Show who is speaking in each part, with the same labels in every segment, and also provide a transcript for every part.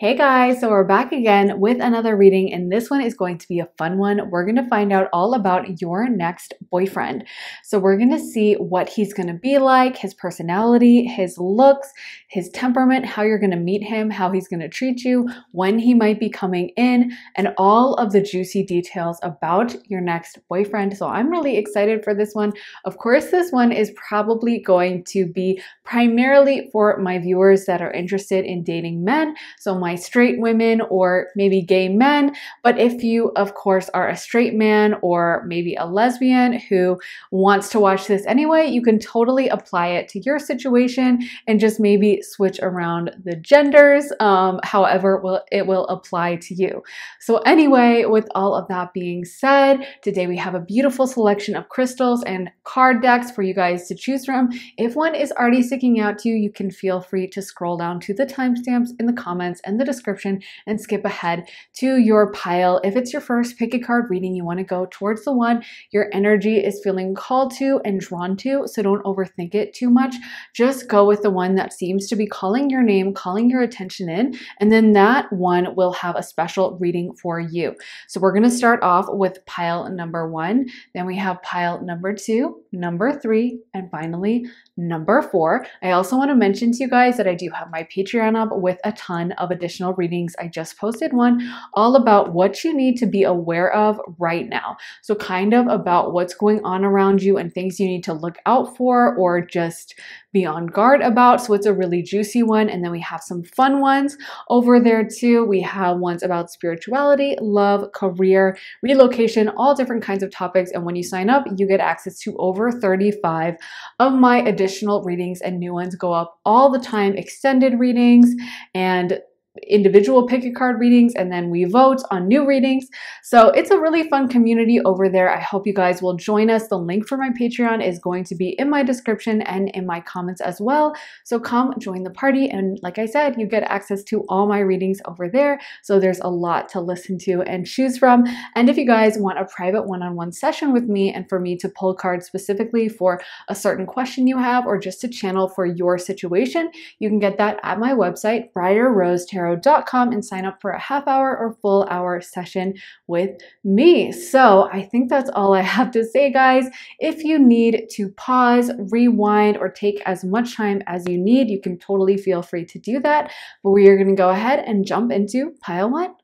Speaker 1: Hey guys, so we're back again with another reading, and this one is going to be a fun one. We're going to find out all about your next boyfriend. So, we're going to see what he's going to be like, his personality, his looks, his temperament, how you're going to meet him, how he's going to treat you, when he might be coming in, and all of the juicy details about your next boyfriend. So, I'm really excited for this one. Of course, this one is probably going to be primarily for my viewers that are interested in dating men. So, my my straight women or maybe gay men. But if you, of course, are a straight man or maybe a lesbian who wants to watch this anyway, you can totally apply it to your situation and just maybe switch around the genders. Um, however, will it will apply to you. So anyway, with all of that being said, today we have a beautiful selection of crystals and card decks for you guys to choose from. If one is already sticking out to you, you can feel free to scroll down to the timestamps in the comments and the description and skip ahead to your pile. If it's your first pick a card reading, you want to go towards the one your energy is feeling called to and drawn to. So don't overthink it too much. Just go with the one that seems to be calling your name, calling your attention in, and then that one will have a special reading for you. So we're going to start off with pile number one. Then we have pile number two, number three, and finally number four. I also want to mention to you guys that I do have my Patreon up with a ton of additional readings. I just posted one all about what you need to be aware of right now. So, kind of about what's going on around you and things you need to look out for or just be on guard about. So, it's a really juicy one. And then we have some fun ones over there too. We have ones about spirituality, love, career, relocation, all different kinds of topics. And when you sign up, you get access to over 35 of my additional readings, and new ones go up all the time extended readings and individual pick a card readings and then we vote on new readings. So it's a really fun community over there. I hope you guys will join us. The link for my Patreon is going to be in my description and in my comments as well. So come join the party. And like I said, you get access to all my readings over there. So there's a lot to listen to and choose from. And if you guys want a private one on one session with me and for me to pull cards specifically for a certain question you have or just to channel for your situation, you can get that at my website, Briar Rose Tarot and sign up for a half hour or full hour session with me. So I think that's all I have to say, guys. If you need to pause, rewind, or take as much time as you need, you can totally feel free to do that. But we are going to go ahead and jump into pile one.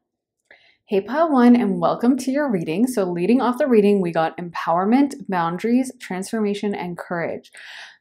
Speaker 1: Hey Pile One, and welcome to your reading. So, leading off the reading, we got empowerment, boundaries, transformation, and courage.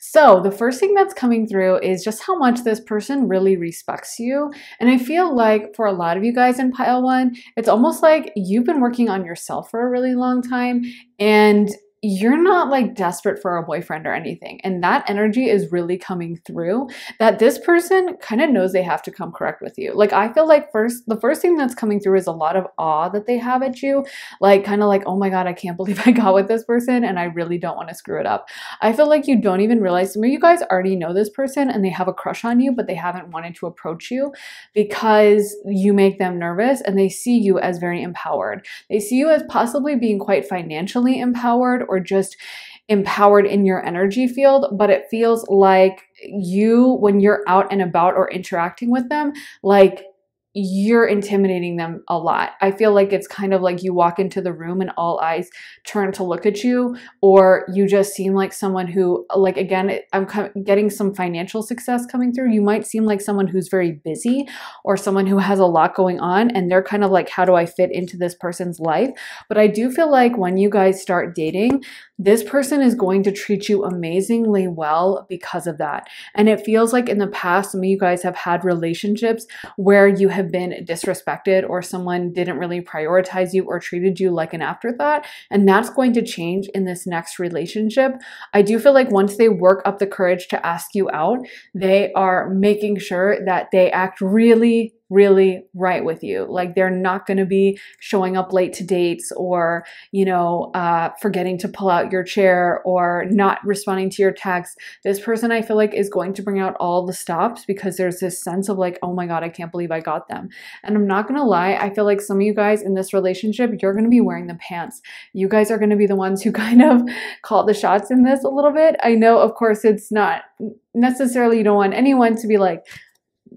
Speaker 1: So, the first thing that's coming through is just how much this person really respects you. And I feel like for a lot of you guys in Pile One, it's almost like you've been working on yourself for a really long time and you're not like desperate for a boyfriend or anything. And that energy is really coming through that this person kind of knows they have to come correct with you. Like, I feel like first, the first thing that's coming through is a lot of awe that they have at you. Like, kind of like, oh my God, I can't believe I got with this person and I really don't want to screw it up. I feel like you don't even realize some of you guys already know this person and they have a crush on you, but they haven't wanted to approach you because you make them nervous and they see you as very empowered. They see you as possibly being quite financially empowered or just empowered in your energy field, but it feels like you, when you're out and about or interacting with them, like you're intimidating them a lot. I feel like it's kind of like you walk into the room and all eyes turn to look at you, or you just seem like someone who, like, again, I'm getting some financial success coming through. You might seem like someone who's very busy or someone who has a lot going on, and they're kind of like, how do I fit into this person's life? But I do feel like when you guys start dating, this person is going to treat you amazingly well because of that. And it feels like in the past, some of you guys have had relationships where you have been disrespected or someone didn't really prioritize you or treated you like an afterthought. And that's going to change in this next relationship. I do feel like once they work up the courage to ask you out, they are making sure that they act really really right with you. Like they're not going to be showing up late to dates or, you know, uh, forgetting to pull out your chair or not responding to your text. This person I feel like is going to bring out all the stops because there's this sense of like, oh my God, I can't believe I got them. And I'm not going to lie, I feel like some of you guys in this relationship, you're going to be wearing the pants. You guys are going to be the ones who kind of call the shots in this a little bit. I know, of course, it's not necessarily you don't want anyone to be like,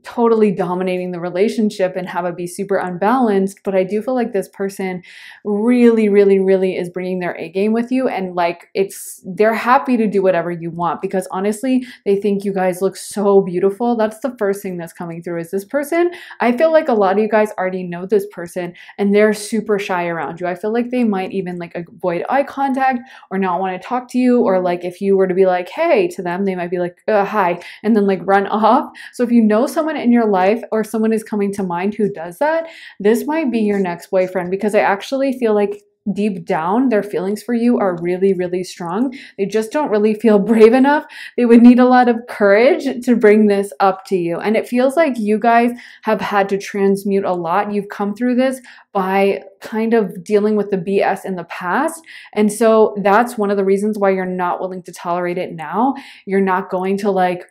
Speaker 1: totally dominating the relationship and have it be super unbalanced. But I do feel like this person really, really, really is bringing their A game with you. And like it's, they're happy to do whatever you want because honestly, they think you guys look so beautiful. That's the first thing that's coming through is this person. I feel like a lot of you guys already know this person and they're super shy around you. I feel like they might even like avoid eye contact or not want to talk to you. Or like if you were to be like, hey, to them, they might be like, uh, hi, and then like run off. So if you know someone in your life or someone is coming to mind who does that, this might be your next boyfriend because I actually feel like deep down their feelings for you are really really strong. They just don't really feel brave enough. They would need a lot of courage to bring this up to you. And it feels like you guys have had to transmute a lot. You've come through this by kind of dealing with the bs in the past. And so that's one of the reasons why you're not willing to tolerate it now. You're not going to like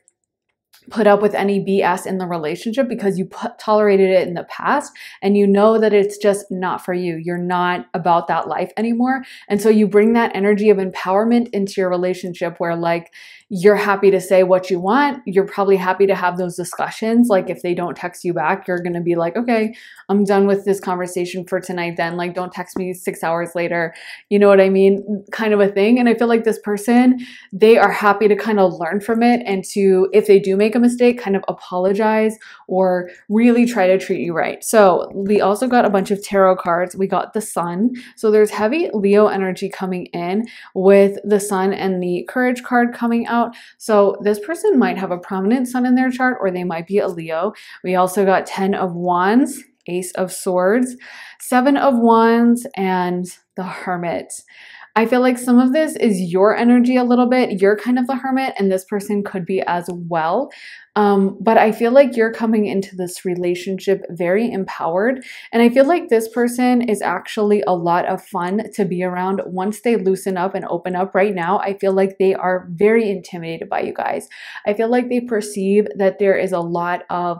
Speaker 1: put up with any BS in the relationship because you put, tolerated it in the past and you know that it's just not for you. You're not about that life anymore. And so you bring that energy of empowerment into your relationship where, like, you're happy to say what you want. You're probably happy to have those discussions. Like, if they don't text you back, you're going to be like, okay, I'm done with this conversation for tonight, then. Like, don't text me six hours later. You know what I mean? Kind of a thing. And I feel like this person, they are happy to kind of learn from it and to, if they do make a mistake, kind of apologize or really try to treat you right. So, we also got a bunch of tarot cards. We got the sun. So, there's heavy Leo energy coming in with the sun and the courage card coming out out. So this person might have a prominent sun in their chart or they might be a Leo. We also got 10 of Wands, Ace of Swords, Seven of Wands, and the Hermit. I feel like some of this is your energy a little bit. You're kind of the hermit, and this person could be as well. Um, but I feel like you're coming into this relationship very empowered. And I feel like this person is actually a lot of fun to be around once they loosen up and open up. Right now, I feel like they are very intimidated by you guys. I feel like they perceive that there is a lot of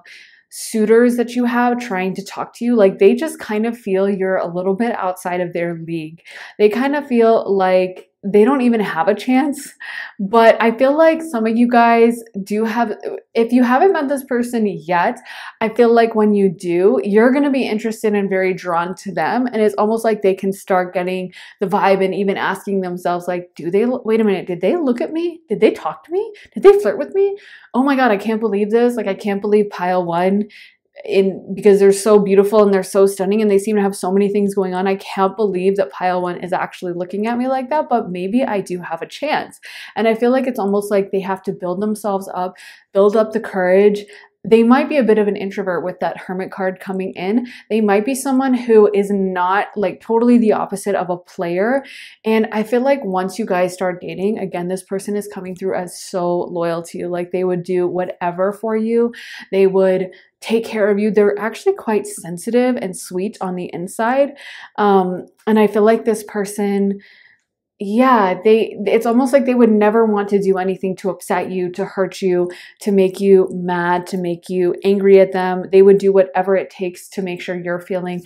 Speaker 1: suitors that you have trying to talk to you, like they just kind of feel you're a little bit outside of their league. They kind of feel like they don't even have a chance. But I feel like some of you guys do have, if you haven't met this person yet, I feel like when you do, you're going to be interested and very drawn to them. And it's almost like they can start getting the vibe and even asking themselves, like, do they, wait a minute, did they look at me? Did they talk to me? Did they flirt with me? Oh my God, I can't believe this. Like, I can't believe pile one in because they're so beautiful and they're so stunning and they seem to have so many things going on. I can't believe that pile one is actually looking at me like that, but maybe I do have a chance. And I feel like it's almost like they have to build themselves up, build up the courage, they might be a bit of an introvert with that hermit card coming in. They might be someone who is not like totally the opposite of a player. And I feel like once you guys start dating, again, this person is coming through as so loyal to you. Like they would do whatever for you. They would take care of you. They're actually quite sensitive and sweet on the inside. Um, and I feel like this person yeah they it's almost like they would never want to do anything to upset you to hurt you to make you mad to make you angry at them. They would do whatever it takes to make sure you're feeling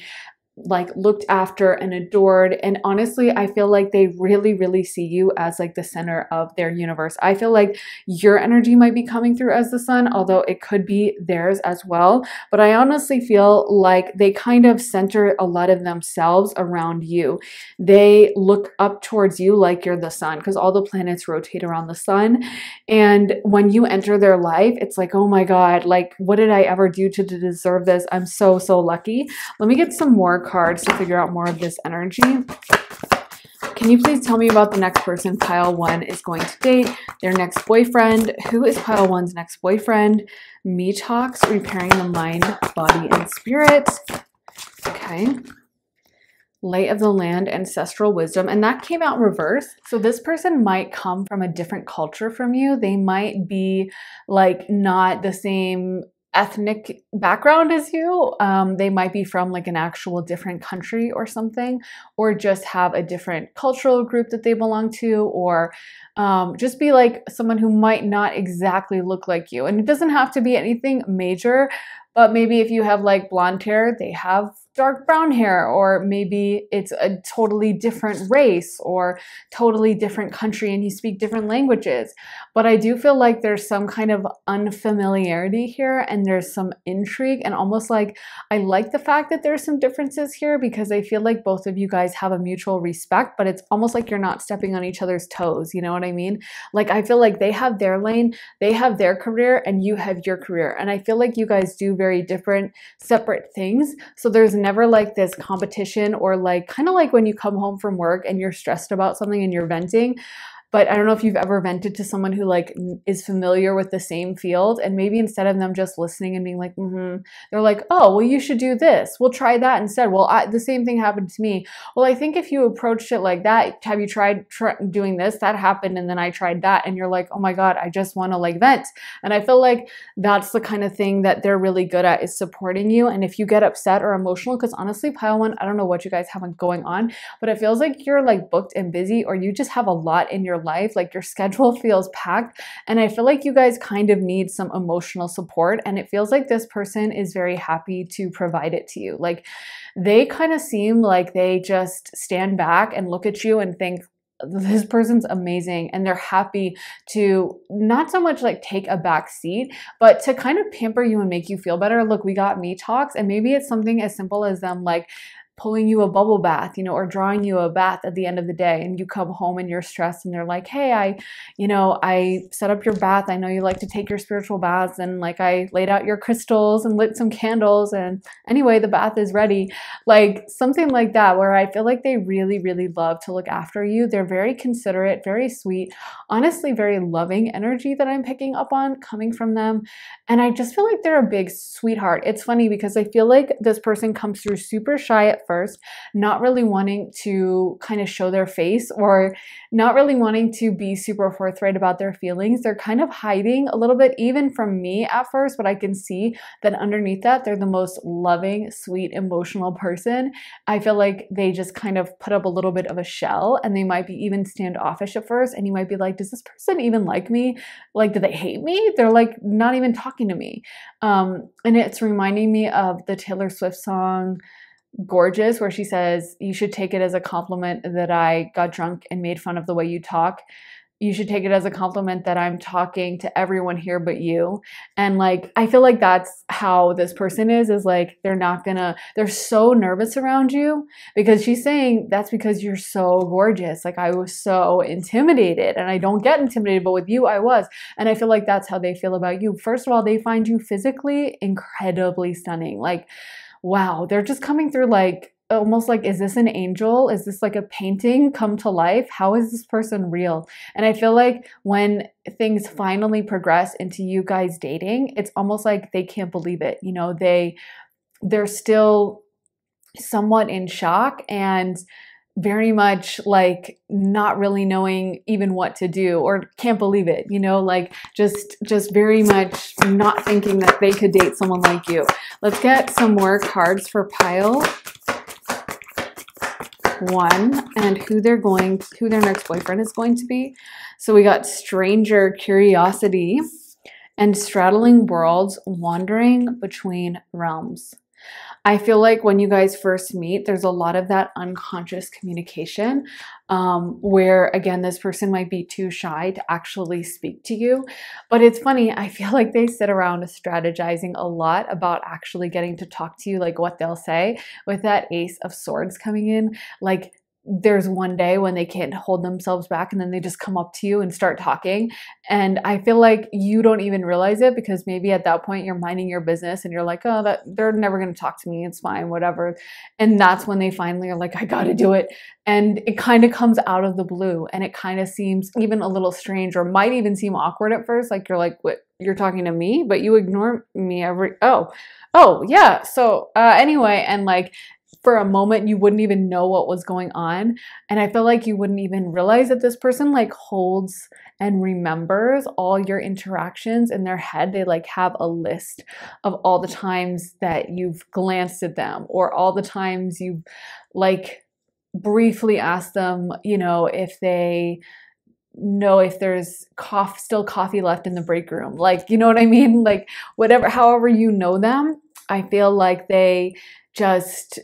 Speaker 1: like looked after and adored and honestly i feel like they really really see you as like the center of their universe. I feel like your energy might be coming through as the sun although it could be theirs as well but i honestly feel like they kind of center a lot of themselves around you. They look up towards you like you're the sun because all the planets rotate around the sun and when you enter their life it's like oh my god like what did i ever do to deserve this? I'm so so lucky. Let me get some more cards to figure out more of this energy. Can you please tell me about the next person pile one is going to date, their next boyfriend? Who is pile one's next boyfriend? Me talks, repairing the mind, body, and spirit. Okay. Lay of the land, ancestral wisdom, and that came out reverse. So this person might come from a different culture from you. They might be like not the same ethnic background as you. Um, they might be from like an actual different country or something, or just have a different cultural group that they belong to, or um, just be like someone who might not exactly look like you. And it doesn't have to be anything major, but maybe if you have like blonde hair, they have dark brown hair, or maybe it's a totally different race or totally different country and you speak different languages. But I do feel like there's some kind of unfamiliarity here and there's some intrigue and almost like I like the fact that there's some differences here because I feel like both of you guys have a mutual respect, but it's almost like you're not stepping on each other's toes. You know what I mean? Like I feel like they have their lane, they have their career, and you have your career. And I feel like you guys do very different, separate things. So there's never like this competition or like kind of like when you come home from work and you're stressed about something and you're venting but I don't know if you've ever vented to someone who like is familiar with the same field and maybe instead of them just listening and being like, mm-hmm, they're like, oh, well, you should do this. We'll try that instead. Well, I, the same thing happened to me. Well, I think if you approached it like that, have you tried tr- doing this? That happened. And then I tried that. And you're like, oh my God, I just want to like vent. And I feel like that's the kind of thing that they're really good at is supporting you. And if you get upset or emotional, because honestly, pile one, I don't know what you guys have going on, but it feels like you're like booked and busy or you just have a lot in your life. Like your schedule feels packed. And I feel like you guys kind of need some emotional support. And it feels like this person is very happy to provide it to you. Like they kind of seem like they just stand back and look at you and think, this person's amazing and they're happy to not so much like take a back seat but to kind of pamper you and make you feel better look we got me talks and maybe it's something as simple as them like pulling you a bubble bath, you know, or drawing you a bath at the end of the day and you come home and you're stressed and they're like, "Hey, I, you know, I set up your bath. I know you like to take your spiritual baths and like I laid out your crystals and lit some candles and anyway, the bath is ready." Like something like that where I feel like they really really love to look after you. They're very considerate, very sweet, honestly very loving energy that I'm picking up on coming from them. And I just feel like they're a big sweetheart. It's funny because I feel like this person comes through super shy at first, not really wanting to kind of show their face or not really wanting to be super forthright about their feelings. They're kind of hiding a little bit, even from me at first, but I can see that underneath that, they're the most loving, sweet, emotional person. I feel like they just kind of put up a little bit of a shell and they might be even standoffish at first. And you might be like, does this person even like me? Like, do they hate me? They're like not even talking to me. Um, and it's reminding me of the Taylor Swift song gorgeous where she says you should take it as a compliment that I got drunk and made fun of the way you talk. You should take it as a compliment that I'm talking to everyone here but you. And like I feel like that's how this person is is like they're not to they're so nervous around you because she's saying that's because you're so gorgeous. Like I was so intimidated and I don't get intimidated but with you I was. And I feel like that's how they feel about you. First of all, they find you physically incredibly stunning. Like wow, they're just coming through like almost like is this an angel? Is this like a painting come to life? How is this person real? And i feel like when things finally progress into you guys dating it's almost like they can't believe it you know? They they're still somewhat in shock and very much like not really knowing even what to do or can't believe it you know like just just very much not thinking that they could date someone like you. Let's get some more cards for pile one and who they're going who their next boyfriend is going to be. So we got stranger curiosity and straddling worlds wandering between realms I feel like when you guys first meet, there's a lot of that unconscious communication um, where, again, this person might be too shy to actually speak to you. But it's funny, I feel like they sit around strategizing a lot about actually getting to talk to you, like what they'll say. With that Ace of Swords coming in, like there's one day when they can't hold themselves back and then they just come up to you and start talking. And I feel like you don't even realize it because maybe at that point you're minding your business and you're like, oh, that they're never going to talk to me. It's fine, whatever. And that's when they finally are like, I got to do it. And it kind of comes out of the blue and it kind of seems even a little strange or might even seem awkward at first. Like you're like, what? You're talking to me, but you ignore me every, oh, oh, yeah. So, uh, anyway, and like, for a moment you wouldn't even know what was going on. And i feel like you wouldn't even realize that this person like holds and remembers all your interactions in their head. They like have a list of all the times that you've glanced at them or all the times you've like briefly asked them you know if they know if there's cough still coffee left in the break room. Like you know what i mean? Like whatever however you know them i feel like they just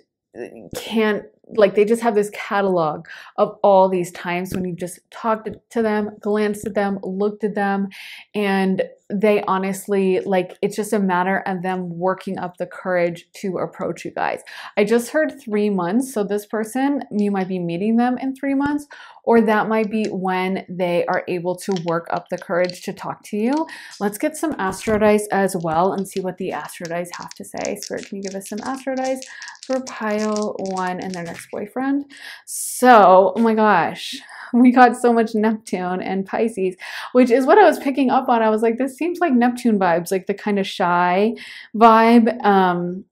Speaker 1: can't like they just have this catalog of all these times when you've just talked to them, glanced at them, looked at them, and they honestly like it's just a matter of them working up the courage to approach you guys. I just heard three months, so this person, you might be meeting them in three months, or that might be when they are able to work up the courage to talk to you. Let's get some astro dice as well and see what the astro dice have to say. Spirit, can you give us some astro dice for pile one and their next boyfriend? So, oh my gosh, we got so much Neptune and Pisces, which is what I was picking up on. I was like, this seems like Neptune vibes, like the kind of shy vibe. Um,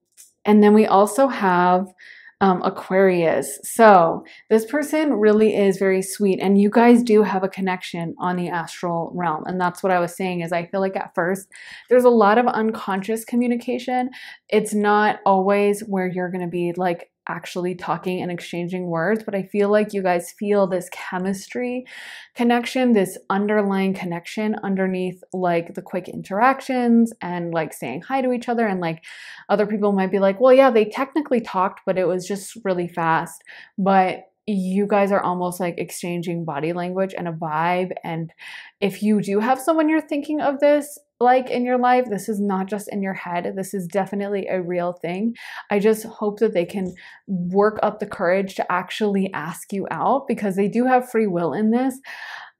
Speaker 1: and then we also have um, Aquarius. So this person really is very sweet, and you guys do have a connection on the astral realm. And that's what I was saying is I feel like at first there's a lot of unconscious communication. It's not always where you're going to be like actually talking and exchanging words, but I feel like you guys feel this chemistry connection, this underlying connection underneath like the quick interactions and like saying hi to each other. And like other people might be like, well, yeah, they technically talked, but it was just really fast. But you guys are almost like exchanging body language and a vibe. And if you do have someone you're thinking of this like in your life, this is not just in your head. This is definitely a real thing. I just hope that they can work up the courage to actually ask you out because they do have free will in this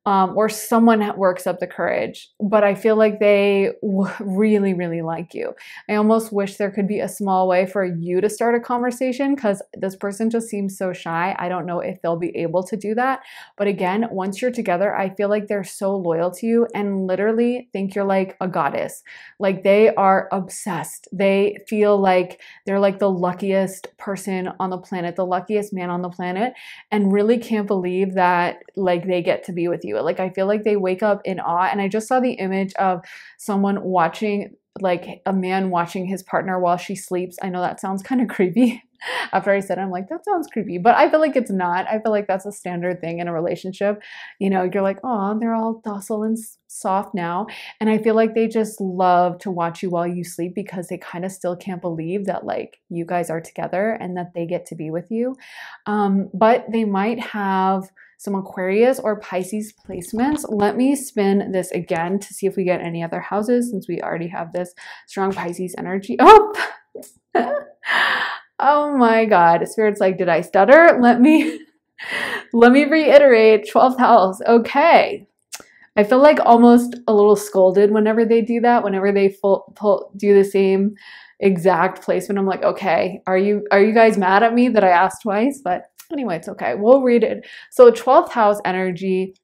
Speaker 1: um, or someone works up the courage, but I feel like they really, really like you. I almost wish there could be a small way for you to start a conversation because this person just seems so shy. I don't know if they'll be able to do that. But again, once you're together, I feel like they're so loyal to you and literally think you're like a goddess. Like they are obsessed. They feel like they're like the luckiest person on the planet, the luckiest man on the planet, and really can't believe that like they get to be with you Like I feel like they wake up in awe. And I just saw the image of someone watching like a man watching his partner while she sleeps. I know that sounds kind of creepy. After I said it, I'm like, that sounds creepy. But I feel like it's not. I feel like that's a standard thing in a relationship. You know, you're like, oh, they're all docile and soft now. And I feel like they just love to watch you while you sleep because they kind of still can't believe that like you guys are together and that they get to be with you. Um, but they might have some Aquarius or Pisces placements. Let me spin this again to see if we get any other houses since we already have this strong Pisces energy. Oh, oh my God. Spirit's like, did I stutter? Let me, let me reiterate 12th house. Okay. I feel like almost a little scolded whenever they do that, whenever they full, pull, do the same exact placement. I'm like, okay, are you are you guys mad at me that I asked twice? But Anyway, it's okay. We'll read it. So 12th house energy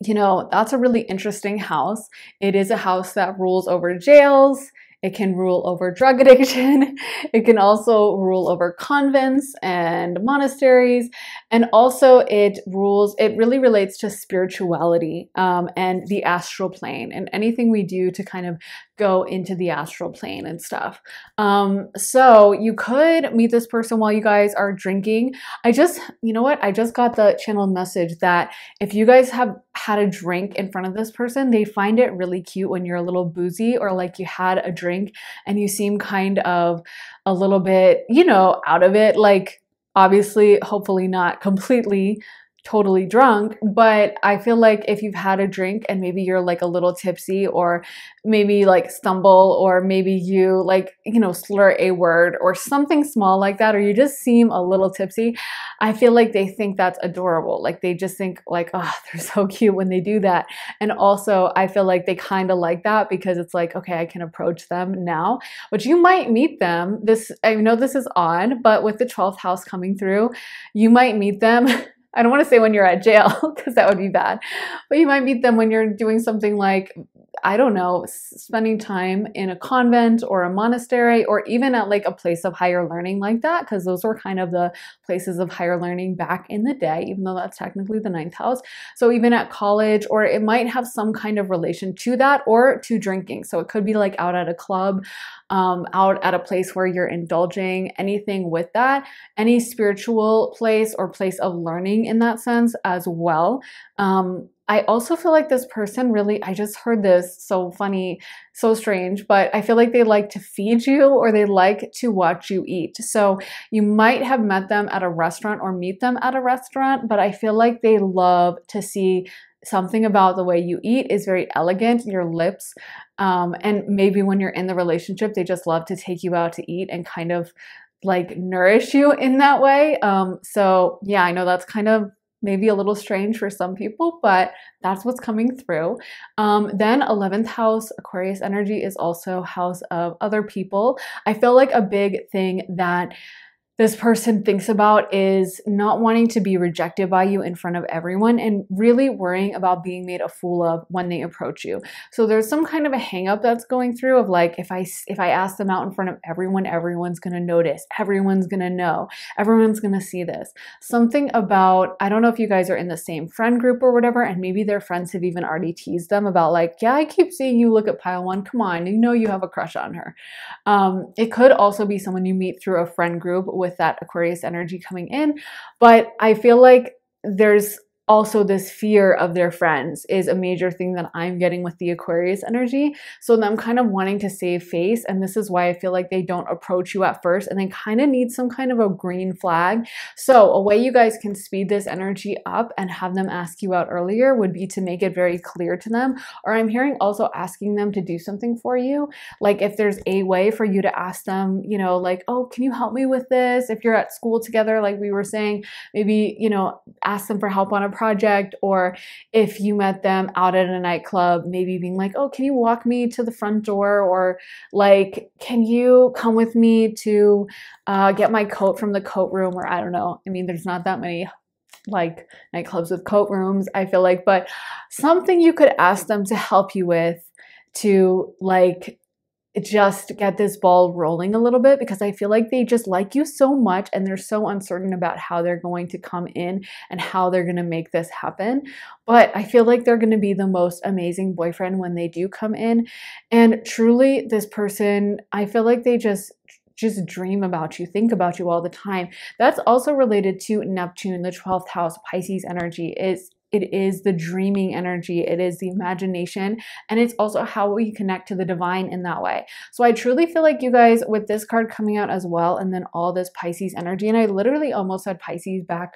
Speaker 1: you know, that's a really interesting house. It is a house that rules over jails, it can rule over drug addiction. It can also rule over convents and monasteries. And also, it rules, it really relates to spirituality um, and the astral plane and anything we do to kind of go into the astral plane and stuff. Um, so, you could meet this person while you guys are drinking. I just, you know what? I just got the channel message that if you guys have had a drink in front of this person, they find it really cute when you're a little boozy or like you had a drink and you seem kind of a little bit, you know, out of it. Like, obviously, hopefully not completely, totally drunk, but I feel like if you've had a drink and maybe you're like a little tipsy or maybe like stumble or maybe you like, you know, slur a word or something small like that, or you just seem a little tipsy, I feel like they think that's adorable. Like they just think like, oh, they're so cute when they do that. And also I feel like they kind of like that because it's like, okay, I can approach them now, but you might meet them. This, I know this is odd, but with the 12th house coming through, you might meet them I don't want to say when you're at jail because that would be bad, but you might meet them when you're doing something like, I don't know, spending time in a convent or a monastery or even at like a place of higher learning like that, because those were kind of the places of higher learning back in the day, even though that's technically the ninth house. So even at college, or it might have some kind of relation to that or to drinking. So it could be like out at a club um, out at a place where you're indulging, anything with that, any spiritual place or place of learning in that sense as well. Um, I also feel like this person really, I just heard this so funny, so strange, but I feel like they like to feed you or they like to watch you eat. So you might have met them at a restaurant or meet them at a restaurant, but I feel like they love to see something about the way you eat is very elegant, your lips. Um, and maybe when you're in the relationship, they just love to take you out to eat and kind of like nourish you in that way. Um, so yeah, I know that's kind of maybe a little strange for some people, but that's what's coming through. Um, then 11th house Aquarius energy is also house of other people. I feel like a big thing that this person thinks about is not wanting to be rejected by you in front of everyone and really worrying about being made a fool of when they approach you. So there's some kind of a hangup that's going through of like if I if I ask them out in front of everyone, everyone's going to notice. Everyone's going to know. Everyone's going to see this. Something about I don't know if you guys are in the same friend group or whatever and maybe their friends have even already teased them about like, "Yeah, I keep seeing you look at pile 1. Come on, you know you have a crush on her." Um, it could also be someone you meet through a friend group with that Aquarius energy coming in. But I feel like there's also this fear of their friends is a major thing that I'm getting with the Aquarius energy. So I'm kind of wanting to save face. And this is why I feel like they don't approach you at first and they kind of need some kind of a green flag. So a way you guys can speed this energy up and have them ask you out earlier would be to make it very clear to them. Or I'm hearing also asking them to do something for you. Like if there's a way for you to ask them, you know, like, oh, can you help me with this? If you're at school together, like we were saying, maybe, you know, ask them for help on a project or if you met them out at a nightclub, maybe being like, oh, can you walk me to the front door? Or like, can you come with me to uh, get my coat from the coat room? Or I don't know. I mean, there's not that many like nightclubs with coat rooms, I feel like, but something you could ask them to help you with to like just get this ball rolling a little bit because I feel like they just like you so much and they're so uncertain about how they're going to come in and how they're going to make this happen. But I feel like they're going to be the most amazing boyfriend when they do come in. And truly, this person, I feel like they just just dream about you, think about you all the time. That's also related to Neptune, the 12th house, Pisces energy is it is the dreaming energy, it is the imagination, and it's also how we connect to the divine in that way. So I truly feel like you guys, with this card coming out as well, and then all this Pisces energy, and I literally almost had Pisces back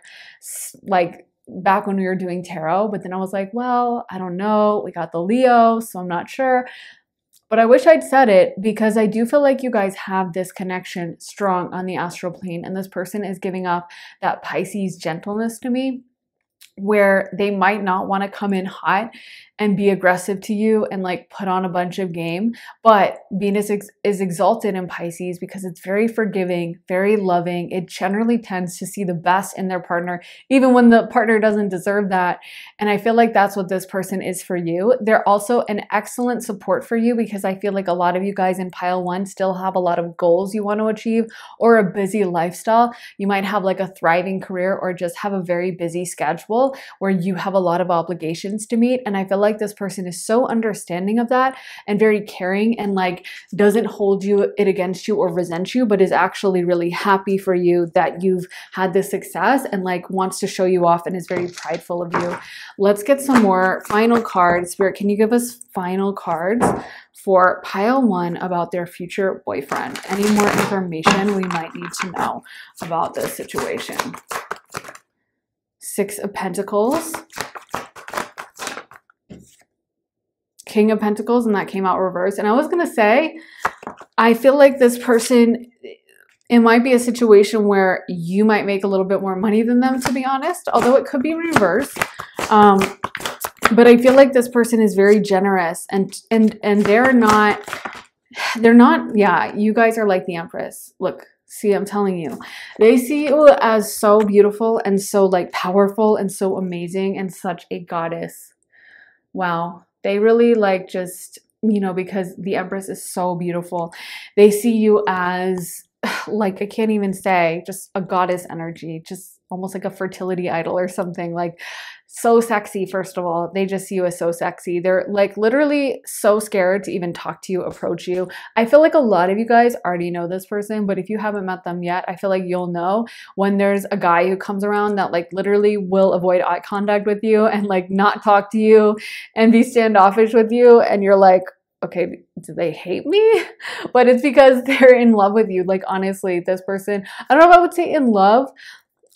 Speaker 1: like back when we were doing tarot, but then I was like, well, I don't know. We got the Leo, so I'm not sure. But I wish I'd said it because I do feel like you guys have this connection strong on the astral plane, and this person is giving off that Pisces gentleness to me where they might not want to come in hot and be aggressive to you and like put on a bunch of game. But Venus ex- is exalted in Pisces because it's very forgiving, very loving. It generally tends to see the best in their partner, even when the partner doesn't deserve that. And I feel like that's what this person is for you. They're also an excellent support for you because I feel like a lot of you guys in pile one still have a lot of goals you want to achieve or a busy lifestyle. You might have like a thriving career or just have a very busy schedule where you have a lot of obligations to meet. And I feel like like this person is so understanding of that and very caring and like doesn't hold you it against you or resent you, but is actually really happy for you that you've had this success and like wants to show you off and is very prideful of you. Let's get some more final cards. Spirit, can you give us final cards for pile one about their future boyfriend? Any more information we might need to know about this situation? Six of Pentacles. King of Pentacles and that came out reversed. And I was going to say, I feel like this person, it might be a situation where you might make a little bit more money than them, to be honest, although it could be reversed. Um, but I feel like this person is very generous and, and, and they're not, they're not, yeah, you guys are like the Empress. Look, See, I'm telling you, they see you as so beautiful and so like powerful and so amazing and such a goddess. Wow. They really like just, you know, because the Empress is so beautiful, they see you as like I can't even say, just a goddess energy, just almost like a fertility idol or something. Like so sexy, first of all. They just see you as so sexy. They're like literally so scared to even talk to you, approach you. I feel like a lot of you guys already know this person, but if you haven't met them yet, I feel like you'll know when there's a guy who comes around that like literally will avoid eye contact with you and like not talk to you and be standoffish with you. And you're like, okay, do they hate me? But it's because they're in love with you. Like, honestly, this person, I don't know if I would say in love,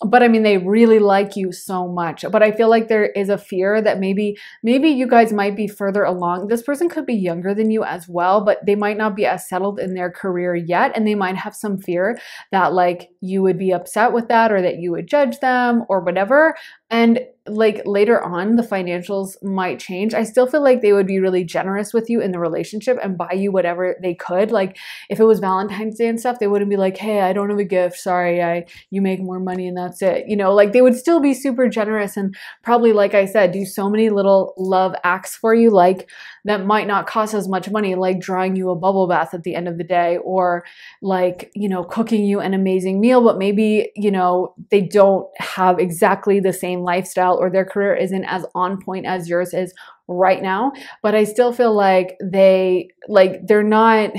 Speaker 1: but I mean they really like you so much. But I feel like there is a fear that maybe maybe you guys might be further along. This person could be younger than you as well, but they might not be as settled in their career yet and they might have some fear that like you would be upset with that or that you would judge them or whatever. And like later on the financials might change. I still feel like they would be really generous with you in the relationship and buy you whatever they could. Like if it was valentine's day and stuff they wouldn't be like hey i don't have a gift. Sorry i you make more money and that's it. You know like they would still be super generous and probably like i said do so many little love acts for you like that might not cost as much money like drawing you a bubble bath at the end of the day or like you know cooking you an amazing meal but maybe you know they don't have exactly the same lifestyle or their career isn't as on point as yours is right now but i still feel like they like they're not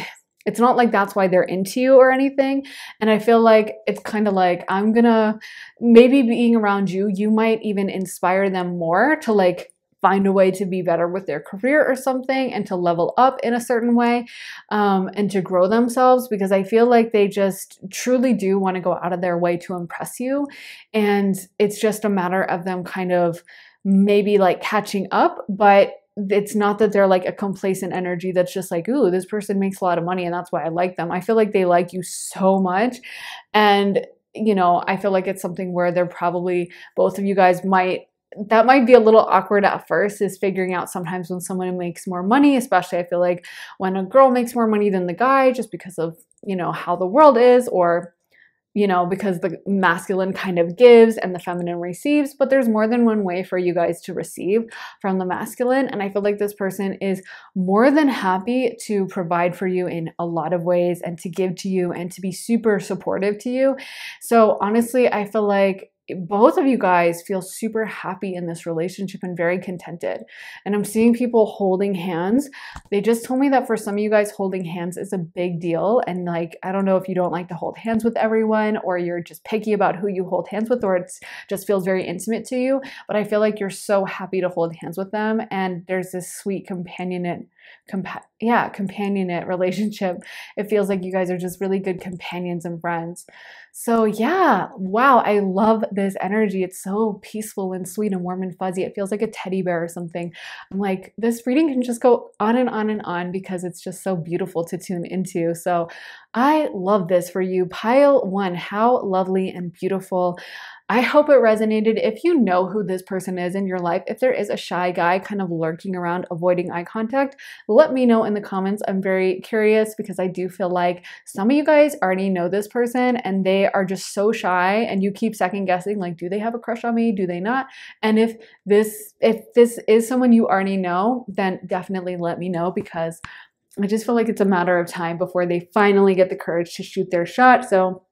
Speaker 1: it's not like that's why they're into you or anything. And I feel like it's kind of like I'm gonna maybe being around you, you might even inspire them more to like find a way to be better with their career or something and to level up in a certain way um, and to grow themselves because I feel like they just truly do want to go out of their way to impress you. And it's just a matter of them kind of maybe like catching up, but it's not that they're like a complacent energy that's just like, ooh, this person makes a lot of money and that's why I like them. I feel like they like you so much. And, you know, I feel like it's something where they're probably, both of you guys might that might be a little awkward at first is figuring out sometimes when someone makes more money especially i feel like when a girl makes more money than the guy just because of you know how the world is or you know because the masculine kind of gives and the feminine receives but there's more than one way for you guys to receive from the masculine and i feel like this person is more than happy to provide for you in a lot of ways and to give to you and to be super supportive to you. So honestly i feel like both of you guys feel super happy in this relationship and very contented. And I'm seeing people holding hands. They just told me that for some of you guys, holding hands is a big deal. And like, I don't know if you don't like to hold hands with everyone or you're just picky about who you hold hands with or it just feels very intimate to you. But I feel like you're so happy to hold hands with them. And there's this sweet companionate compa- yeah, companionate relationship. It feels like you guys are just really good companions and friends. So, yeah, wow, I love this energy. It's so peaceful and sweet and warm and fuzzy. It feels like a teddy bear or something. I'm like, this reading can just go on and on and on because it's just so beautiful to tune into. So, I love this for you. Pile one, how lovely and beautiful. I hope it resonated. If you know who this person is in your life, if there is a shy guy kind of lurking around avoiding eye contact, let me know in the comments. I'm very curious because I do feel like some of you guys already know this person and they are just so shy and you keep second guessing like do they have a crush on me? Do they not? And if this if this is someone you already know, then definitely let me know because I just feel like it's a matter of time before they finally get the courage to shoot their shot. So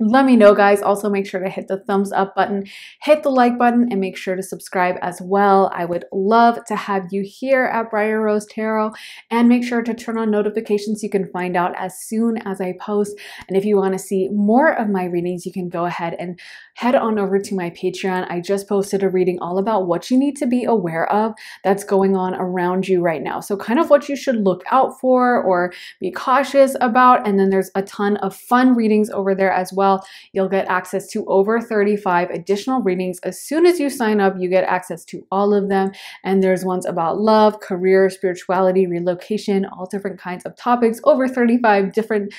Speaker 1: let me know, guys. Also, make sure to hit the thumbs up button, hit the like button, and make sure to subscribe as well. I would love to have you here at Briar Rose Tarot, and make sure to turn on notifications you can find out as soon as I post. And if you want to see more of my readings, you can go ahead and head on over to my Patreon. I just posted a reading all about what you need to be aware of that's going on around you right now. So, kind of what you should look out for or be cautious about. And then there's a ton of fun readings over there as well well. You'll get access to over 35 additional readings. As soon as you sign up, you get access to all of them. And there's ones about love, career, spirituality, relocation, all different kinds of topics, over 35 different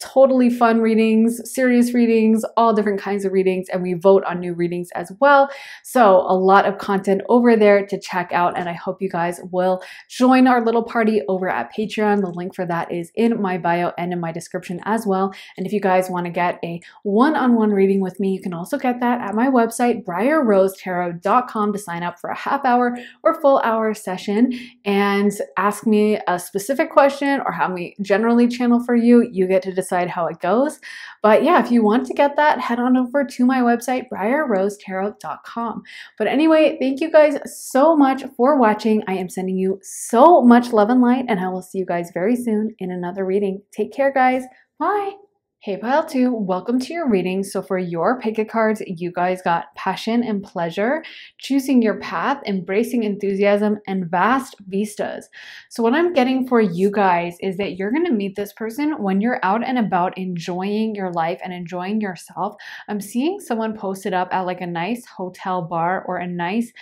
Speaker 1: totally fun readings, serious readings, all different kinds of readings, and we vote on new readings as well. So, a lot of content over there to check out, and I hope you guys will join our little party over at Patreon. The link for that is in my bio and in my description as well. And if you guys want to get a one on one reading with me, you can also get that at my website, briarrosetarot.com, to sign up for a half hour or full hour session and ask me a specific question or have me generally channel for you. You get to decide decide how it goes. But yeah, if you want to get that, head on over to my website, briarrosetarot.com. But anyway, thank you guys so much for watching. I am sending you so much love and light, and I will see you guys very soon in another reading. Take care, guys. Bye. Hey Pile 2, welcome to your reading. So for your pick cards, you guys got passion and pleasure, choosing your path, embracing enthusiasm, and vast vistas. So what I'm getting for you guys is that you're going to meet this person when you're out and about enjoying your life and enjoying yourself. I'm seeing someone posted up at like a nice hotel bar or a nice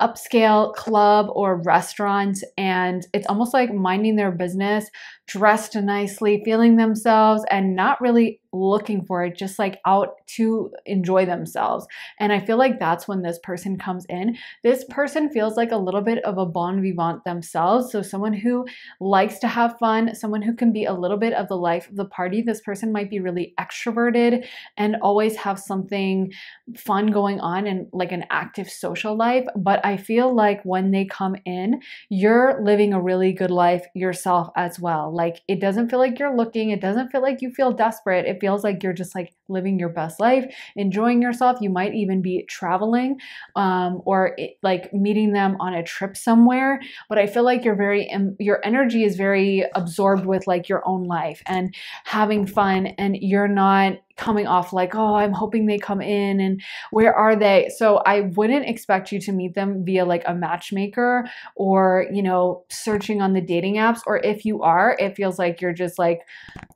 Speaker 1: upscale club or restaurant and it's almost like minding their business dressed nicely, feeling themselves, and not really looking for it, just like out to enjoy themselves. And I feel like that's when this person comes in. This person feels like a little bit of a bon vivant themselves. So, someone who likes to have fun, someone who can be a little bit of the life of the party. This person might be really extroverted and always have something fun going on and like an active social life. But I feel like when they come in, you're living a really good life yourself as well like it doesn't feel like you're looking, it doesn't feel like you feel desperate. It feels like you're just like living your best life, enjoying yourself. You might even be traveling um, or it, like meeting them on a trip somewhere. But I feel like you're very, your energy is very absorbed with like your own life and having fun, and you're not coming off like, oh, I'm hoping they come in and where are they? So I wouldn't expect you to meet them via like a matchmaker or, you know, searching on the dating apps. Or if you are, it feels like you're just like,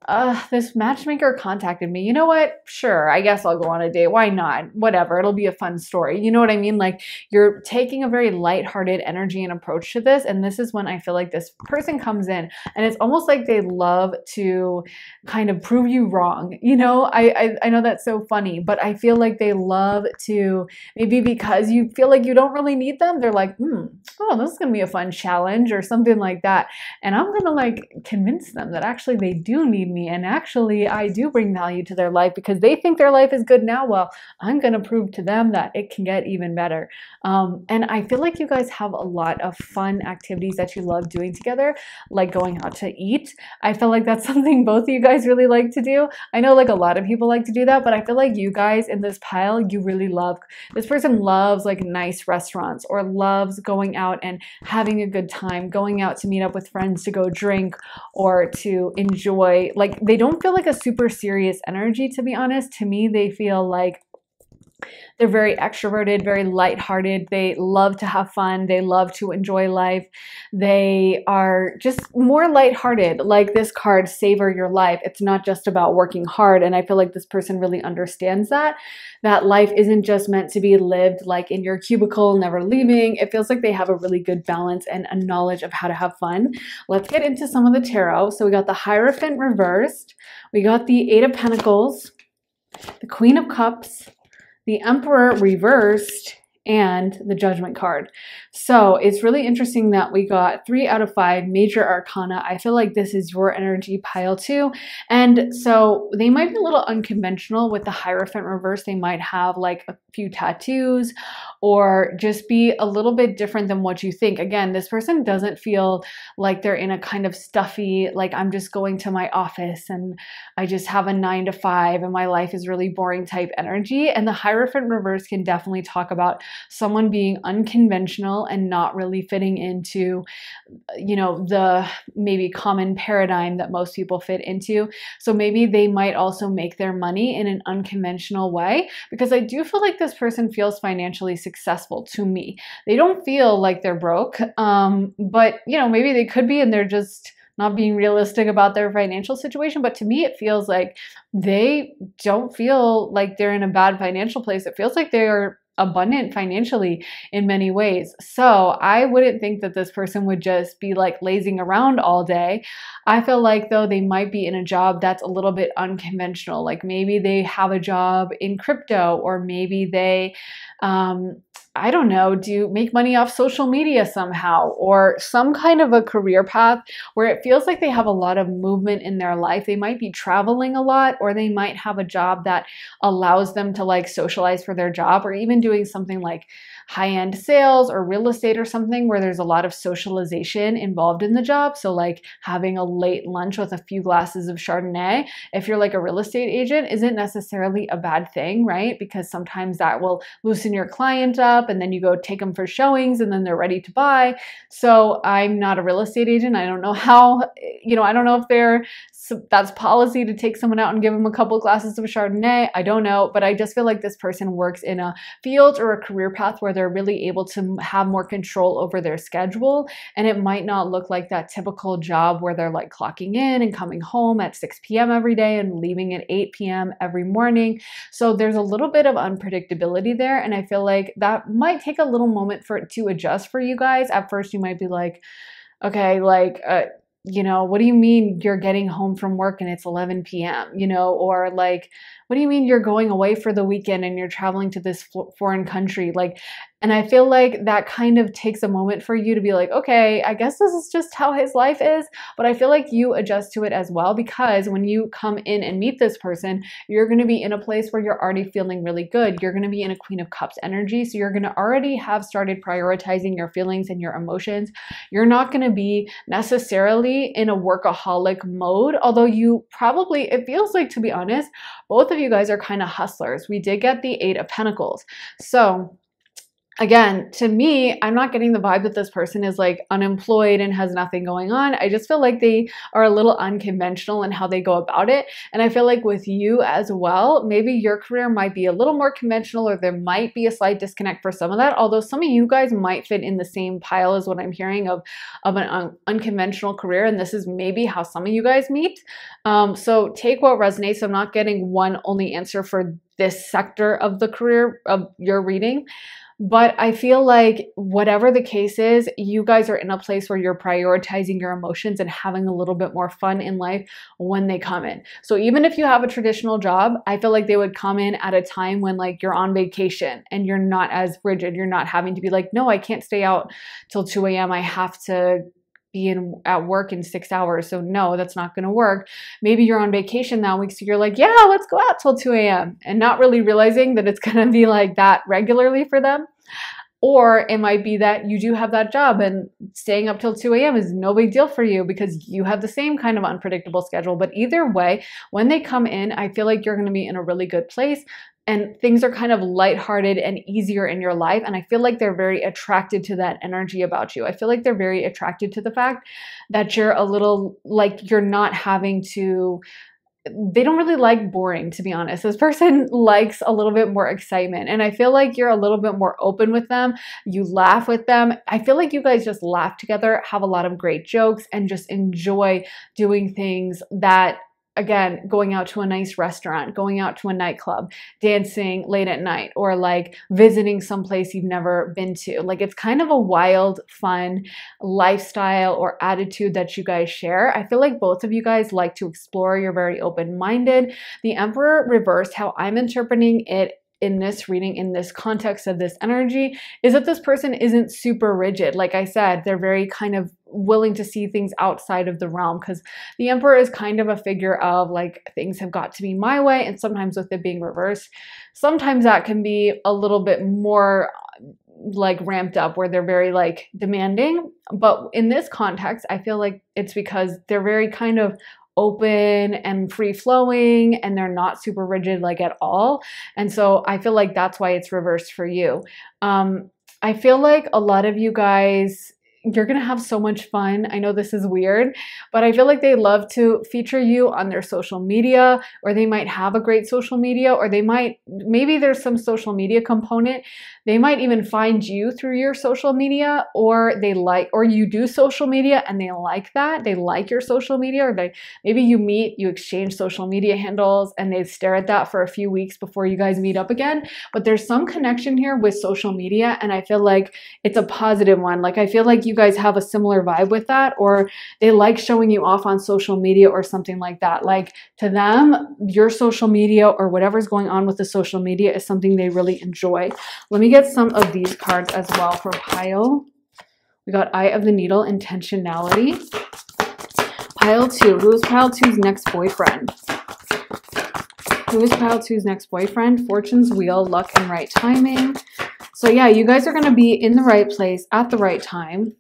Speaker 1: uh, this matchmaker contacted me. You know what? Sure, I guess I'll go on a date. Why not? Whatever. It'll be a fun story. You know what I mean? Like you're taking a very lighthearted energy and approach to this. And this is when I feel like this person comes in and it's almost like they love to kind of prove you wrong. You know, I, I, I know that's so funny, but I feel like they love to maybe because you feel like you don't really need them, they're like, hmm, oh, this is gonna be a fun challenge or something like that. And I'm gonna like convince them that actually they do need me and actually I do bring value to their life because they think their life is good now. Well, I'm gonna prove to them that it can get even better. Um, and I feel like you guys have a lot of fun activities that you love doing together, like going out to eat. I feel like that's something both of you guys really like to do. I know like a lot of people people like to do that, but I feel like you guys in this pile, you really love, this person loves like nice restaurants or loves going out and having a good time, going out to meet up with friends to go drink or to enjoy. Like they don't feel like a super serious energy, to be honest. To me, they feel like they're very extroverted, very lighthearted. They love to have fun. They love to enjoy life. They are just more lighthearted. Like this card, Savor Your Life. It's not just about working hard. And I feel like this person really understands that. That life isn't just meant to be lived like in your cubicle, never leaving. It feels like they have a really good balance and a knowledge of how to have fun. Let's get into some of the tarot. So we got the Hierophant reversed. We got the Eight of Pentacles, the Queen of Cups, the Emperor reversed, and the Judgment card. So it's really interesting that we got three out of five major arcana. I feel like this is your energy pile too. And so they might be a little unconventional with the Hierophant reverse. They might have like a few tattoos or just be a little bit different than what you think. Again, this person doesn't feel like they're in a kind of stuffy, like I'm just going to my office and I just have a nine to five and my life is really boring type energy. And the Hierophant reverse can definitely talk about someone being unconventional and not really fitting into, you know, the maybe common paradigm that most people fit into. So maybe they might also make their money in an unconventional way because I do feel like this person feels financially successful to me. They don't feel like they're broke, um, but you know, maybe they could be and they're just not being realistic about their financial situation. But to me, it feels like they don't feel like they're in a bad financial place. It feels like they are abundant financially in many ways. So I wouldn't think that this person would just be like lazing around all day. I feel like though they might be in a job that's a little bit unconventional. Like maybe they have a job in crypto or maybe they um, I don't know, do you make money off social media somehow or some kind of a career path where it feels like they have a lot of movement in their life. They might be traveling a lot or they might have a job that allows them to like socialize for their job or even doing something like high end sales or real estate or something where there's a lot of socialization involved in the job. So, like having a late lunch with a few glasses of Chardonnay, if you're like a real estate agent, isn't necessarily a bad thing, right? Because sometimes that will loosen your client up and then you go take them for showings and then they're ready to buy. So, I'm not a real estate agent. I don't know how, you know, I don't know if they're so that's policy to take someone out and give them a couple glasses of Chardonnay. I don't know, but I just feel like this person works in a field or a career path where they're really able to have more control over their schedule. And it might not look like that typical job where they're like clocking in and coming home at 6 p.m. every day and leaving at 8 p.m. every morning. So there's a little bit of unpredictability there. And I feel like that might take a little moment for it to adjust for you guys. At first, you might be like, okay, like, uh, you know, what do you mean you're getting home from work and it's 11 p.m., you know, or like, what do you mean you're going away for the weekend and you're traveling to this foreign country? Like, and I feel like that kind of takes a moment for you to be like, okay, I guess this is just how his life is. But I feel like you adjust to it as well because when you come in and meet this person, you're going to be in a place where you're already feeling really good. You're going to be in a Queen of Cups energy. So you're going to already have started prioritizing your feelings and your emotions. You're not going to be necessarily in a workaholic mode, although you probably, it feels like, to be honest, both of you guys are kind of hustlers. We did get the Eight of Pentacles. So, again, to me, I'm not getting the vibe that this person is like unemployed and has nothing going on. I just feel like they are a little unconventional in how they go about it. And I feel like with you as well, maybe your career might be a little more conventional or there might be a slight disconnect for some of that. Although some of you guys might fit in the same pile as what I'm hearing of, of an un- unconventional career. And this is maybe how some of you guys meet. Um, so take what resonates. I'm not getting one only answer for this sector of the career of your reading. But I feel like whatever the case is, you guys are in a place where you're prioritizing your emotions and having a little bit more fun in life when they come in. So even if you have a traditional job, I feel like they would come in at a time when like you're on vacation and you're not as rigid. You're not having to be like, no, I can't stay out till 2 a.m. I have to be in at work in six hours. So no, that's not going to work. Maybe you're on vacation that week, so you're like, yeah, let's go out till 2 a.m. and not really realizing that it's going to be like that regularly for them. Or it might be that you do have that job and staying up till 2 a.m. is no big deal for you because you have the same kind of unpredictable schedule. But either way, when they come in, I feel like you're going to be in a really good place and things are kind of lighthearted and easier in your life. And I feel like they're very attracted to that energy about you. I feel like they're very attracted to the fact that you're a little like you're not having to they don't really like boring to be honest this person likes a little bit more excitement and i feel like you're a little bit more open with them you laugh with them i feel like you guys just laugh together have a lot of great jokes and just enjoy doing things that again, going out to a nice restaurant, going out to a nightclub, dancing late at night, or like visiting someplace you've never been to. Like it's kind of a wild, fun lifestyle or attitude that you guys share. I feel like both of you guys like to explore. You're very open minded. The Emperor reversed, how I'm interpreting it in this reading, in this context of this energy, is that this person isn't super rigid. Like I said, they're very kind of willing to see things outside of the realm because the emperor is kind of a figure of like things have got to be my way and sometimes with it being reversed sometimes that can be a little bit more like ramped up where they're very like demanding but in this context i feel like it's because they're very kind of open and free flowing and they're not super rigid like at all. And so i feel like that's why it's reversed for you. Um i feel like a lot of you guys you're to have so much fun. I know this is weird, but I feel like they love to feature you on their social media, or they might have a great social media, or they might, maybe there's some social media component. They might even find you through your social media, or they like, or you do social media and they like that. They like your social media, or they, maybe you meet, you exchange social media handles, and they stare at that for a few weeks before you guys meet up again. But there's some connection here with social media, and I feel like it's a positive one. Like, I feel like you guys have a similar vibe with that, or they like showing you off on social media or something like that. Like to them, your social media or whatever's going on with the social media is something they really enjoy. Let me get some of these cards as well for pile. We got Eye of the Needle, Intentionality. Pile two. Who is pile two's next boyfriend? Who is pile two's next boyfriend? Fortune's Wheel, Luck and Right Timing. So yeah, you guys are going to be in the right place at the right time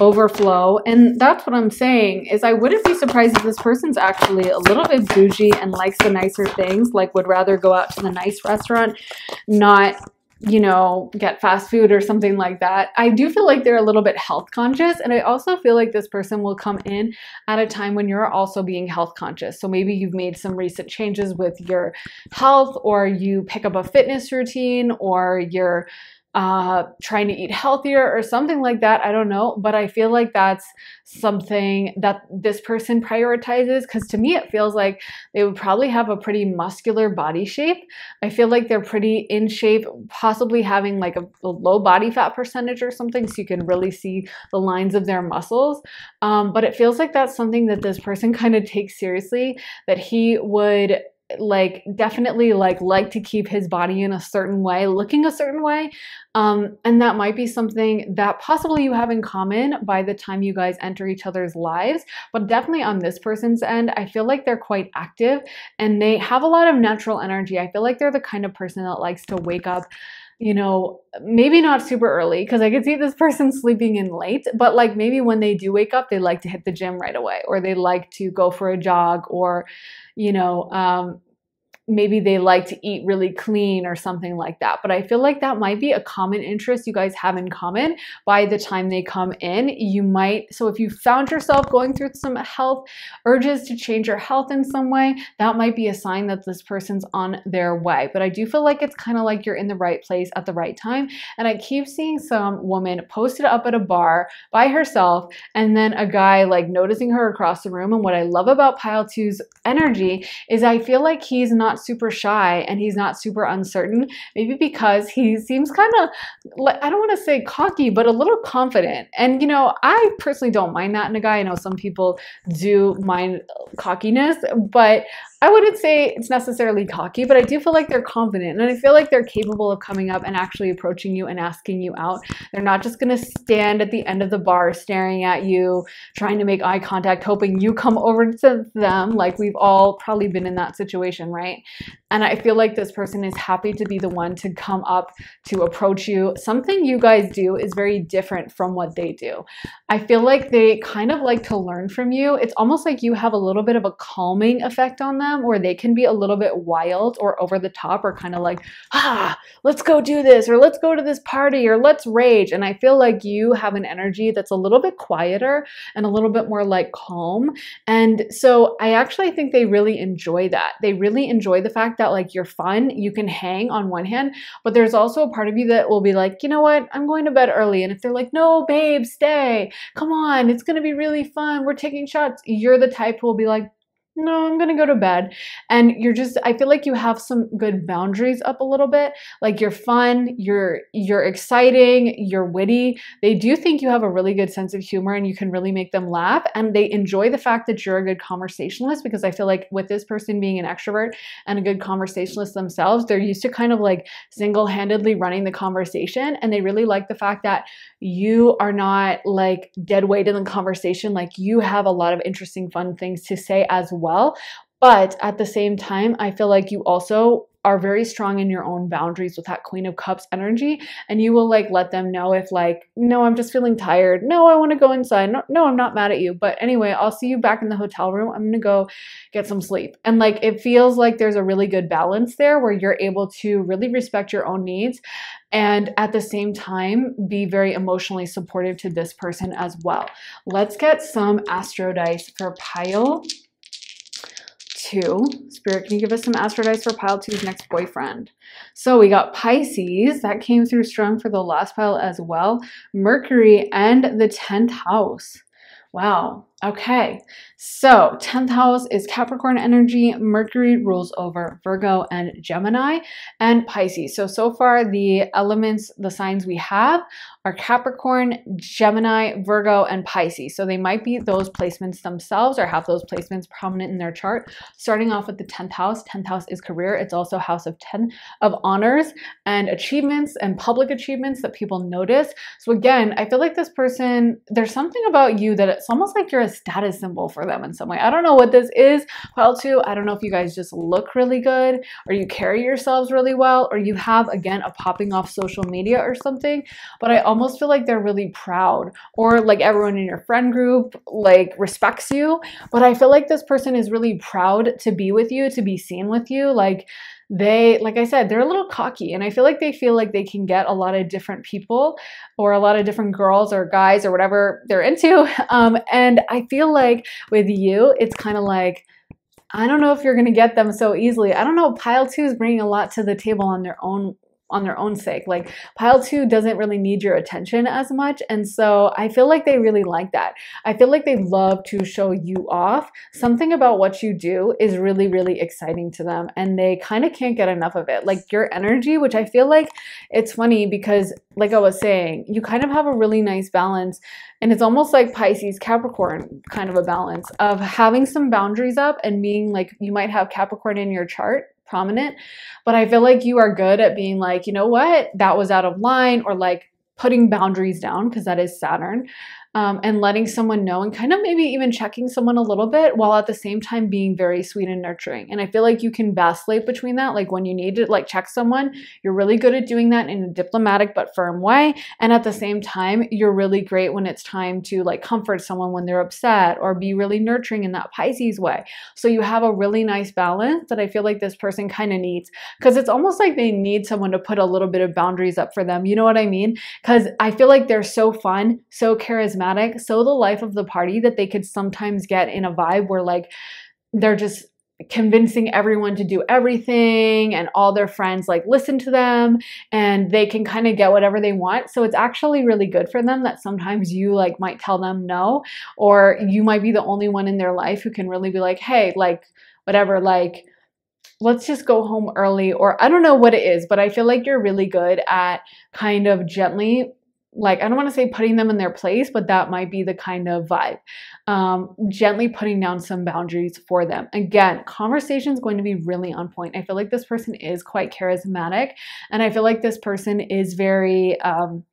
Speaker 1: overflow. And that's what I'm saying is I wouldn't be surprised if this person's actually a little bit bougie and likes the nicer things, like would rather go out to the nice restaurant, not you know, get fast food or something like that. I do feel like they're a little bit health conscious. And I also feel like this person will come in at a time when you're also being health conscious. So maybe you've made some recent changes with your health, or you pick up a fitness routine, or you're uh, trying to eat healthier or something like that. I don't know. But I feel like that's something that this person prioritizes because to me, it feels like they would probably have a pretty muscular body shape. I feel like they're pretty in shape, possibly having like a, a low body fat percentage or something so you can really see the lines of their muscles. Um, but it feels like that's something that this person kind of takes seriously, that he would like definitely like like to keep his body in a certain way looking a certain way um, and that might be something that possibly you have in common by the time you guys enter each other's lives but definitely on this person's end i feel like they're quite active and they have a lot of natural energy. I feel like they're the kind of person that likes to wake up you know, maybe not super early because I could see this person sleeping in late, but like maybe when they do wake up, they like to hit the gym right away or they like to go for a jog or, you know, um, maybe they like to eat really clean or something like that. But I feel like that might be a common interest you guys have in common by the time they come in. You might, so if you found yourself going through some health urges to change your health in some way, that might be a sign that this person's on their way. But I do feel like it's kind of like you're in the right place at the right time. And I keep seeing some woman posted up at a bar by herself and then a guy like noticing her across the room. And what I love about Pile 2's energy is I feel like he's not super shy and he's not super uncertain. Maybe because he seems kind of, like I don't want to say cocky, but a little confident. And, you know, I personally don't mind that in a guy. I know some people do mind cockiness, but I wouldn't say it's necessarily cocky, but I do feel like they're confident and I feel like they're capable of coming up and actually approaching you and asking you out. They're not just going to stand at the end of the bar staring at you, trying to make eye contact, hoping you come over to them. Like we've all probably been in that situation, right? And I feel like this person is happy to be the one to come up to approach you. Something you guys do is very different from what they do. I feel like they kind of like to learn from you. It's almost like you have a little bit of a calming effect on them where they can be a little bit wild or over the top or kind of like, ah, let's go do this or let's go to this party or let's rage. And I feel like you have an energy that's a little bit quieter and a little bit more like calm. And so I actually think they really enjoy that. They really enjoy the fact that like you're fun, you can hang on one hand, but there's also a part of you that will be like, you know what, I'm going to bed early. And if they're like, no, babe, stay, come on, it's to be really fun. We're taking shots. You're the type who will be like, no, I'm to go to bed. And you're just I feel like you have some good boundaries up a little bit. Like you're fun, you're you're exciting, you're witty. They do think you have a really good sense of humor and you can really make them laugh and they enjoy the fact that you're a good conversationalist because I feel like with this person being an extrovert and a good conversationalist themselves, they're used to kind of like single-handedly running the conversation and they really like the fact that you are not like dead weight in the conversation like you have a lot of interesting fun things to say as well well. But at the same time, I feel like you also are very strong in your own boundaries with that queen of cups energy and you will like let them know if like no i'm just feeling tired. No i want to go inside. No, no i'm not mad at you. But anyway i'll see you back in the hotel room. I'm gonna go get some sleep. And like it feels like there's a really good balance there where you're able to really respect your own needs and at the same time be very emotionally supportive to this person as well. Let's get some astro dice for pile two. Spirit, can you give us some astro dice for pile two's next boyfriend? So we got Pisces. That came through strong for the last pile as well. Mercury and the 10th house. Wow. Okay. So 10th house is Capricorn energy. Mercury rules over Virgo and Gemini and Pisces. So, so far the elements, the signs we have are Capricorn, Gemini, Virgo, and Pisces. So they might be those placements themselves or have those placements prominent in their chart. Starting off with the 10th house. 10th house is career. It's also house of 10 of honors and achievements and public achievements that people notice. So again, I feel like this person, there's something about you that it's almost like you're status symbol for them in some way. I don't know what this is. Well, too, I don't know if you guys just look really good or you carry yourselves really well or you have, again, a popping off social media or something. But I almost feel like they're really proud or like everyone in your friend group like respects you. But I feel like this person is really proud to be with you, to be seen with you. Like, they, like I said, they're a little cocky and I feel like they feel like they can get a lot of different people or a lot of different girls or guys or whatever they're into. Um, and I feel like with you, it's kind of like, I don't know if you're going to get them so easily. I don't know. Pile two is bringing a lot to the table on their own on their own sake. Like pile two doesn't really need your attention as much. And so I feel like they really like that. I feel like they love to show you off. Something about what you do is really, really exciting to them. And they kind of can't get enough of it. Like your energy, which I feel like it's funny because, like I was saying, you kind of have a really nice balance. And it's almost like Pisces, Capricorn kind of a balance of having some boundaries up and being like, you might have Capricorn in your chart prominent. But I feel like you are good at being like, you know what, that was out of line, or like putting boundaries down because that is Saturn um, and letting someone know and kind of maybe even checking someone a little bit while at the same time being very sweet and nurturing. And I feel like you can vacillate between that. Like when you need to like check someone, you're really good at doing that in a diplomatic but firm way. And at the same time, you're really great when it's time to like comfort someone when they're upset or be really nurturing in that Pisces way. So you have a really nice balance that I feel like this person kind of needs because it's almost like they need someone to put a little bit of boundaries up for them. You know what I mean? Because I feel like they're so fun, so charismatic so the life of the party that they could sometimes get in a vibe where like they're just convincing everyone to do everything and all their friends like listen to them and they can kind of get whatever they want. So it's actually really good for them that sometimes you like might tell them no or you might be the only one in their life who can really be like hey like whatever like let's just go home early or I don't know what it is but I feel like you're really good at kind of gently like I don't want to say putting them in their place, but that might be the kind of vibe. Um, gently putting down some boundaries for them. Again, conversation is going to be really on point. I feel like this person is quite charismatic, and I feel like this person is very. Um,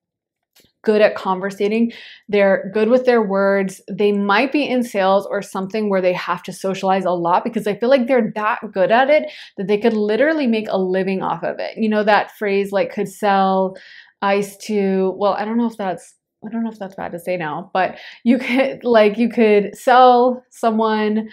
Speaker 1: good at conversating. They're good with their words. They might be in sales or something where they have to socialize a lot because I feel like they're that good at it that they could literally make a living off of it. You know, that phrase like could sell ice to well i don't know if that's i don't know if that's bad to say now but you could like you could sell someone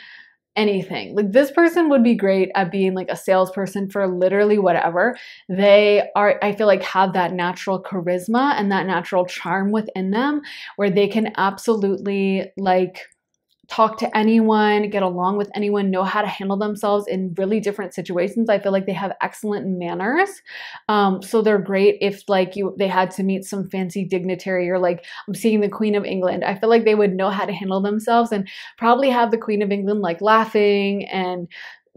Speaker 1: anything. Like this person would be great at being like a salesperson for literally whatever. They are i feel like have that natural charisma and that natural charm within them where they can absolutely like talk to anyone, get along with anyone, know how to handle themselves in really different situations. I feel like they have excellent manners. Um, so they're great if like you they had to meet some fancy dignitary or like I'm seeing the Queen of England. I feel like they would know how to handle themselves and probably have the Queen of England like laughing and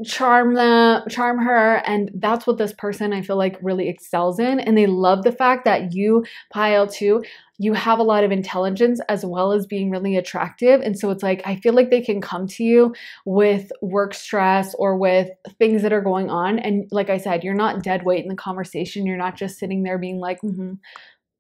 Speaker 1: charm them charm her and that's what this person i feel like really excels in and they love the fact that you pile too you have a lot of intelligence as well as being really attractive and so it's like i feel like they can come to you with work stress or with things that are going on and like i said you're not dead weight in the conversation you're not just sitting there being like mm-hmm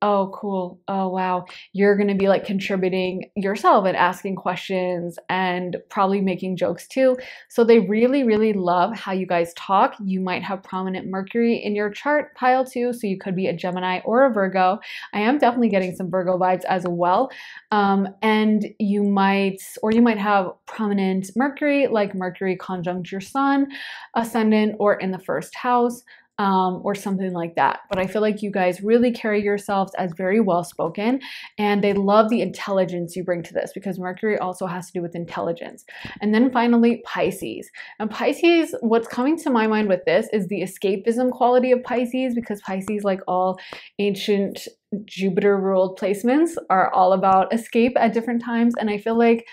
Speaker 1: Oh, cool. Oh, wow. You're going to be like contributing yourself and asking questions and probably making jokes too. So they really, really love how you guys talk. You might have prominent Mercury in your chart pile too. So you could be a Gemini or a Virgo. I am definitely getting some Virgo vibes as well. Um, and you might, or you might have prominent Mercury, like Mercury conjunct your sun, ascendant, or in the first house um, or something like that. But I feel like you guys really carry yourselves as very well spoken and they love the intelligence you bring to this because Mercury also has to do with intelligence. And then finally, Pisces. And Pisces, what's coming to my mind with this is the escapism quality of Pisces because Pisces, like all ancient Jupiter ruled placements, are all about escape at different times. And I feel like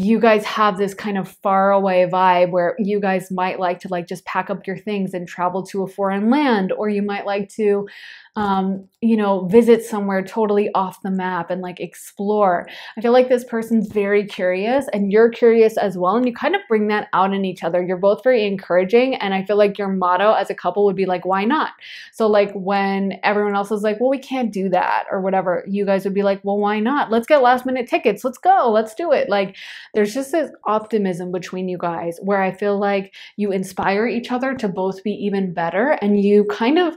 Speaker 1: you guys have this kind of far away vibe where you guys might like to like just pack up your things and travel to a foreign land or you might like to um, you know, visit somewhere totally off the map and like explore. I feel like this person's very curious and you're curious as well. And you kind of bring that out in each other. You're both very encouraging. And I feel like your motto as a couple would be like, why not? So, like, when everyone else is like, well, we can't do that or whatever, you guys would be like, well, why not? Let's get last minute tickets. Let's go. Let's do it. Like, there's just this optimism between you guys where I feel like you inspire each other to both be even better and you kind of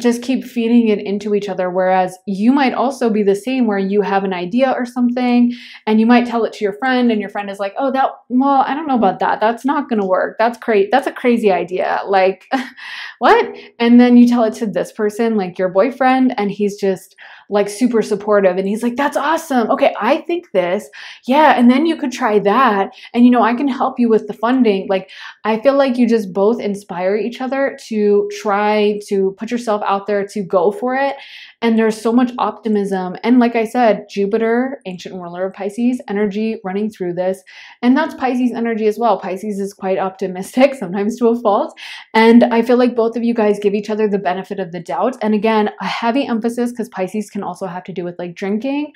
Speaker 1: just keep feeding it into each other. Whereas you might also be the same where you have an idea or something and you might tell it to your friend and your friend is like, oh, that, well, I don't know about that. That's not going to work. That's crazy. That's a crazy idea. Like, what? And then you tell it to this person, like your boyfriend, and he's just, like super supportive and he's like that's awesome. Okay i think this. Yeah and then you could try that and you know i can help you with the funding. Like i feel like you just both inspire each other to try to put yourself out there to go for it and there's so much optimism. And like I said, Jupiter, ancient ruler of Pisces, energy running through this. And that's Pisces energy as well. Pisces is quite optimistic, sometimes to a fault. And I feel like both of you guys give each other the benefit of the doubt. And again, a heavy emphasis because Pisces can also have to do with like drinking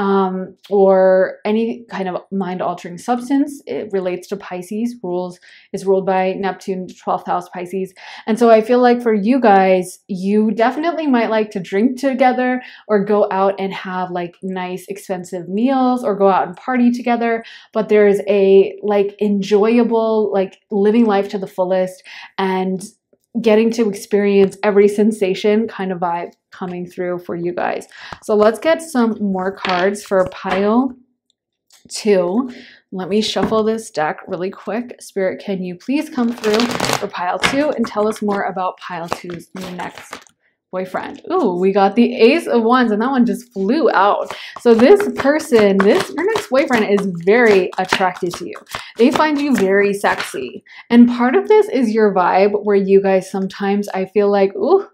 Speaker 1: um, or any kind of mind altering substance. It relates to Pisces, rules is ruled by Neptune, 12th house Pisces. And so I feel like for you guys, you definitely might like to drink together or go out and have like nice expensive meals or go out and party together. But there's a like enjoyable, like living life to the fullest and getting to experience every sensation kind of vibe coming through for you guys. So let's get some more cards for pile two. Let me shuffle this deck really quick. Spirit, can you please come through for pile two and tell us more about pile two's next boyfriend. Ooh, we got the ace of wands and that one just flew out. So this person, this your next boyfriend is very attracted to you. They find you very sexy. And part of this is your vibe where you guys sometimes I feel like, ooh,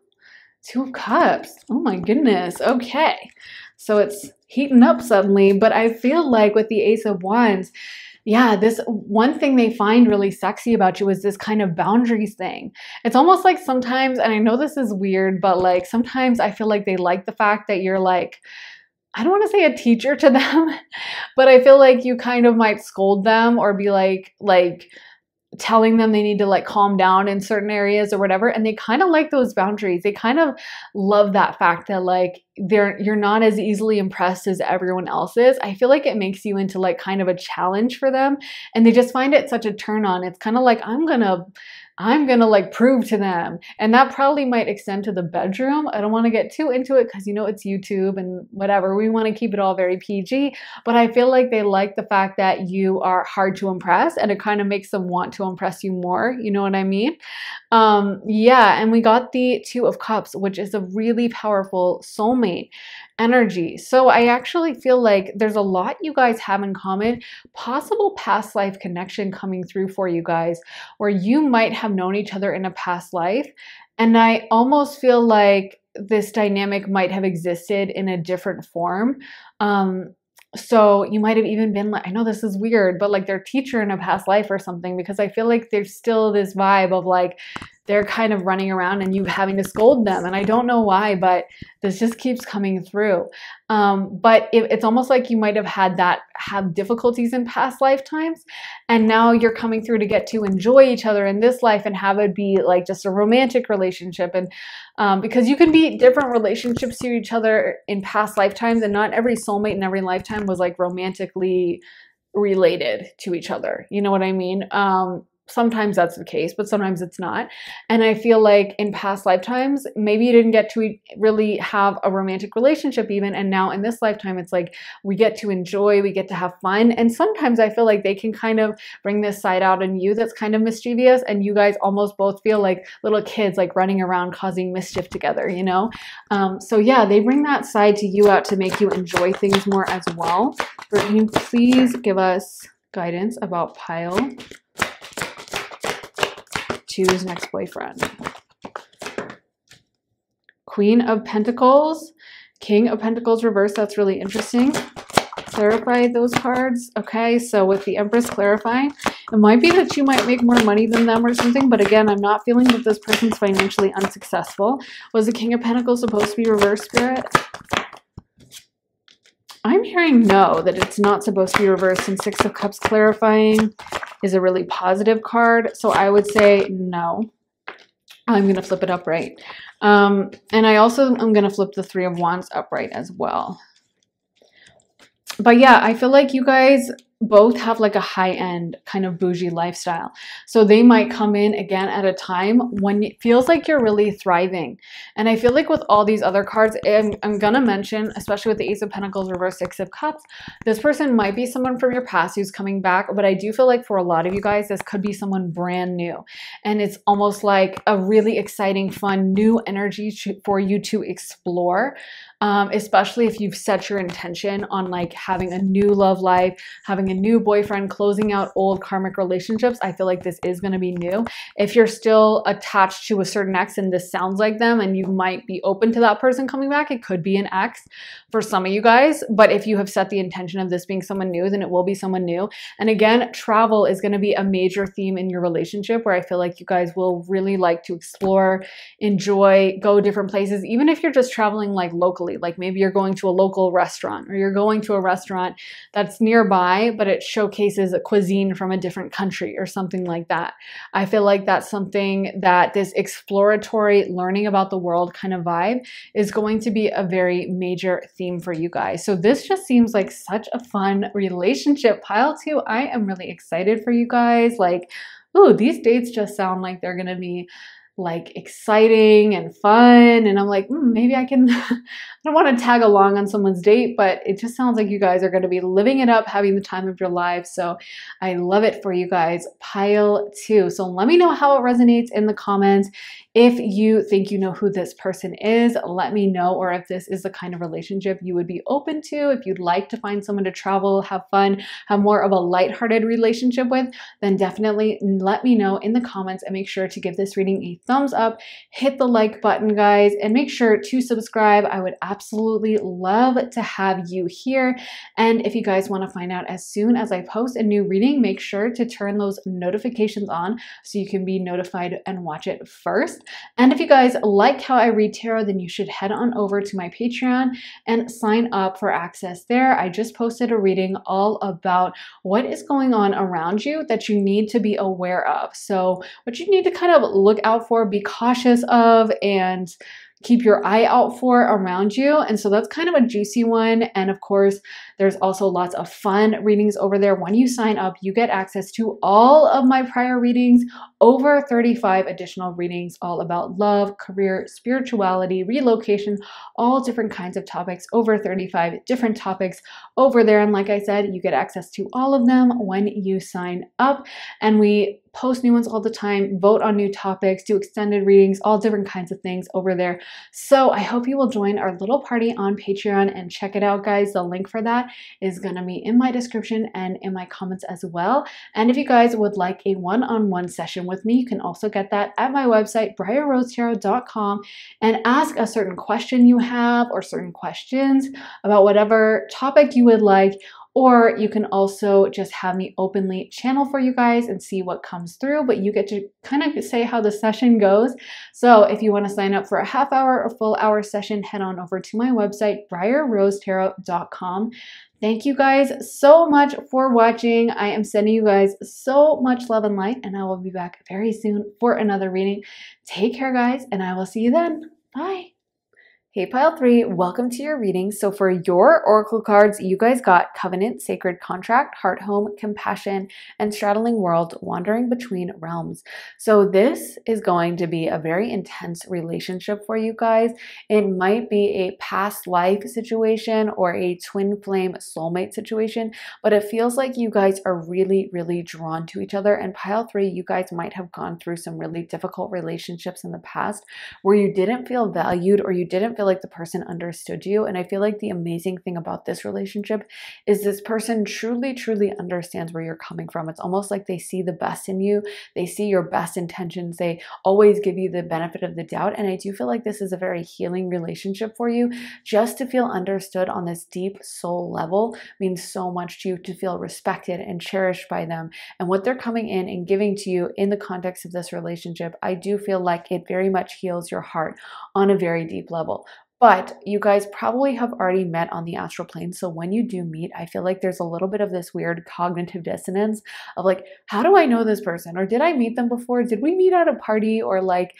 Speaker 1: two of cups. Oh my goodness. Okay. So it's heating up suddenly, but I feel like with the ace of wands, yeah, this one thing they find really sexy about you is this kind of boundaries thing. It's almost like sometimes, and I know this is weird, but like sometimes I feel like they like the fact that you're like, I don't want to say a teacher to them, but I feel like you kind of might scold them or be like, like, telling them they need to like calm down in certain areas or whatever and they kind of like those boundaries. They kind of love that fact that like they're you're not as easily impressed as everyone else is. I feel like it makes you into like kind of a challenge for them and they just find it such a turn on. It's kind of like i'm gonna I'm gonna like prove to them. And that probably might extend to the bedroom. I don't wanna get too into it because you know it's YouTube and whatever. We wanna keep it all very PG. But I feel like they like the fact that you are hard to impress and it kind of makes them want to impress you more. You know what I mean? Um, yeah, and we got the Two of Cups, which is a really powerful soulmate energy. So I actually feel like there's a lot you guys have in common, possible past life connection coming through for you guys, where you might have known each other in a past life. And I almost feel like this dynamic might have existed in a different form. Um, so you might have even been like, I know this is weird, but like their teacher in a past life or something, because I feel like there's still this vibe of like they're kind of running around and you having to scold them. And I don't know why, but this just keeps coming through. Um, but it, it's almost like you might have had that, have difficulties in past lifetimes. And now you're coming through to get to enjoy each other in this life and have it be like just a romantic relationship. And um, because you can be different relationships to each other in past lifetimes, and not every soulmate in every lifetime was like romantically related to each other. You know what I mean? Um, sometimes that's the case, but sometimes it's not. And I feel like in past lifetimes, maybe you didn't get to really have a romantic relationship even. And now in this lifetime, it's like we get to enjoy, we get to have fun. And sometimes I feel like they can kind of bring this side out in you that's kind of mischievous. And you guys almost both feel like little kids, like running around causing mischief together, you know? Um, so yeah, they bring that side to you out to make you enjoy things more as well. Brittany, please give us guidance about pile two's next boyfriend. Queen of Pentacles, King of Pentacles reverse. That's really interesting. Clarify those cards. Okay, so with the Empress clarifying, it might be that you might make more money than them or something, but again, I'm not feeling that this person's financially unsuccessful. Was the King of Pentacles supposed to be reverse spirit? I'm hearing no, that it's not supposed to be reversed, and Six of Cups clarifying is a really positive card. So I would say no. I'm going to flip it upright. Um, and I also am going to flip the Three of Wands upright as well. But yeah, I feel like you guys both have like a high end kind of bougie lifestyle. So they might come in again at a time when it feels like you're really thriving. And I feel like with all these other cards, I'm, I'm gonna mention, especially with the Ace of Pentacles, Reverse Six of Cups, this person might be someone from your past who's coming back. But I do feel like for a lot of you guys, this could be someone brand new. And it's almost like a really exciting, fun, new energy for you to explore um, especially if you've set your intention on like having a new love life, having a new boyfriend, closing out old karmic relationships. I feel like this is going to be new. If you're still attached to a certain ex and this sounds like them and you might be open to that person coming back, it could be an ex for some of you guys. But if you have set the intention of this being someone new, then it will be someone new. And again, travel is going to be a major theme in your relationship where I feel like you guys will really like to explore, enjoy, go different places, even if you're just traveling like locally locally. Like maybe you're going to a local restaurant or you're going to a restaurant that's nearby, but it showcases a cuisine from a different country or something like that. I feel like that's something that this exploratory learning about the world kind of vibe is going to be a very major theme for you guys. So this just seems like such a fun relationship. Pile two, I am really excited for you guys. Like, oh, these dates just sound like they're to be like exciting and fun. And I'm like, mm, maybe I can, I don't want to tag along on someone's date, but it just sounds like you guys are going to be living it up, having the time of your lives. So I love it for you guys. Pile two. So let me know how it resonates in the comments. If you think you know who this person is, let me know, or if this is the kind of relationship you would be open to. If you'd like to find someone to travel, have fun, have more of a lighthearted relationship with, then definitely let me know in the comments and make sure to give this reading a thumbs up, hit the like button, guys, and make sure to subscribe. I would absolutely love to have you here. And if you guys want to find out as soon as I post a new reading, make sure to turn those notifications on so you can be notified and watch it first. And if you guys like how I read tarot, then you should head on over to my Patreon and sign up for access there. I just posted a reading all about what is going on around you that you need to be aware of. So, what you need to kind of look out for, be cautious of, and keep your eye out for around you. And so that's kind of a juicy one. And of course, there's also lots of fun readings over there. When you sign up, you get access to all of my prior readings, over 35 additional readings, all about love, career, spirituality, relocation, all different kinds of topics, over 35 different topics over there. And like I said, you get access to all of them when you sign up. And we post new ones all the time, vote on new topics, do extended readings, all different kinds of things over there. So I hope you will join our little party on Patreon and check it out, guys. The link for that is going to be in my description and in my comments as well. And if you guys would like a one on one session with me, you can also get that at my website, briarrosetarot.com, and ask a certain question you have or certain questions about whatever topic you would like or you can also just have me openly channel for you guys and see what comes through, but you get to kind of say how the session goes. So if you want to sign up for a half hour or full hour session, head on over to my website, briarrosetarot.com. Thank you guys so much for watching. I am sending you guys so much love and light, and I will be back very soon for another reading. Take care, guys, and I will see you then. Bye. Hey Pile 3, welcome to your reading. So for your Oracle cards, you guys got Covenant, Sacred Contract, Heart Home, Compassion, and Straddling World, Wandering Between Realms. So this is going to be a very intense relationship for you guys. It might be a past life situation or a twin flame soulmate situation, but it feels like you guys are really, really drawn to each other. And Pile 3, you guys might have gone through some really difficult relationships in the past where you didn't feel valued or you didn't feel like the person understood you. And I feel like the amazing thing about this relationship is this person truly, truly understands where you're coming from. It's almost like they see the best in you, they see your best intentions, they always give you the benefit of the doubt. And I do feel like this is a very healing relationship for you. Just to feel understood on this deep soul level means so much to you to feel respected and cherished by them. And what they're coming in and giving to you in the context of this relationship, I do feel like it very much heals your heart on a very deep level. But you guys probably have already met on the astral plane. So when you do meet, I feel like there's a little bit of this weird cognitive dissonance of like, how do I know this person? Or did I meet them before? Did we meet at a party? Or like,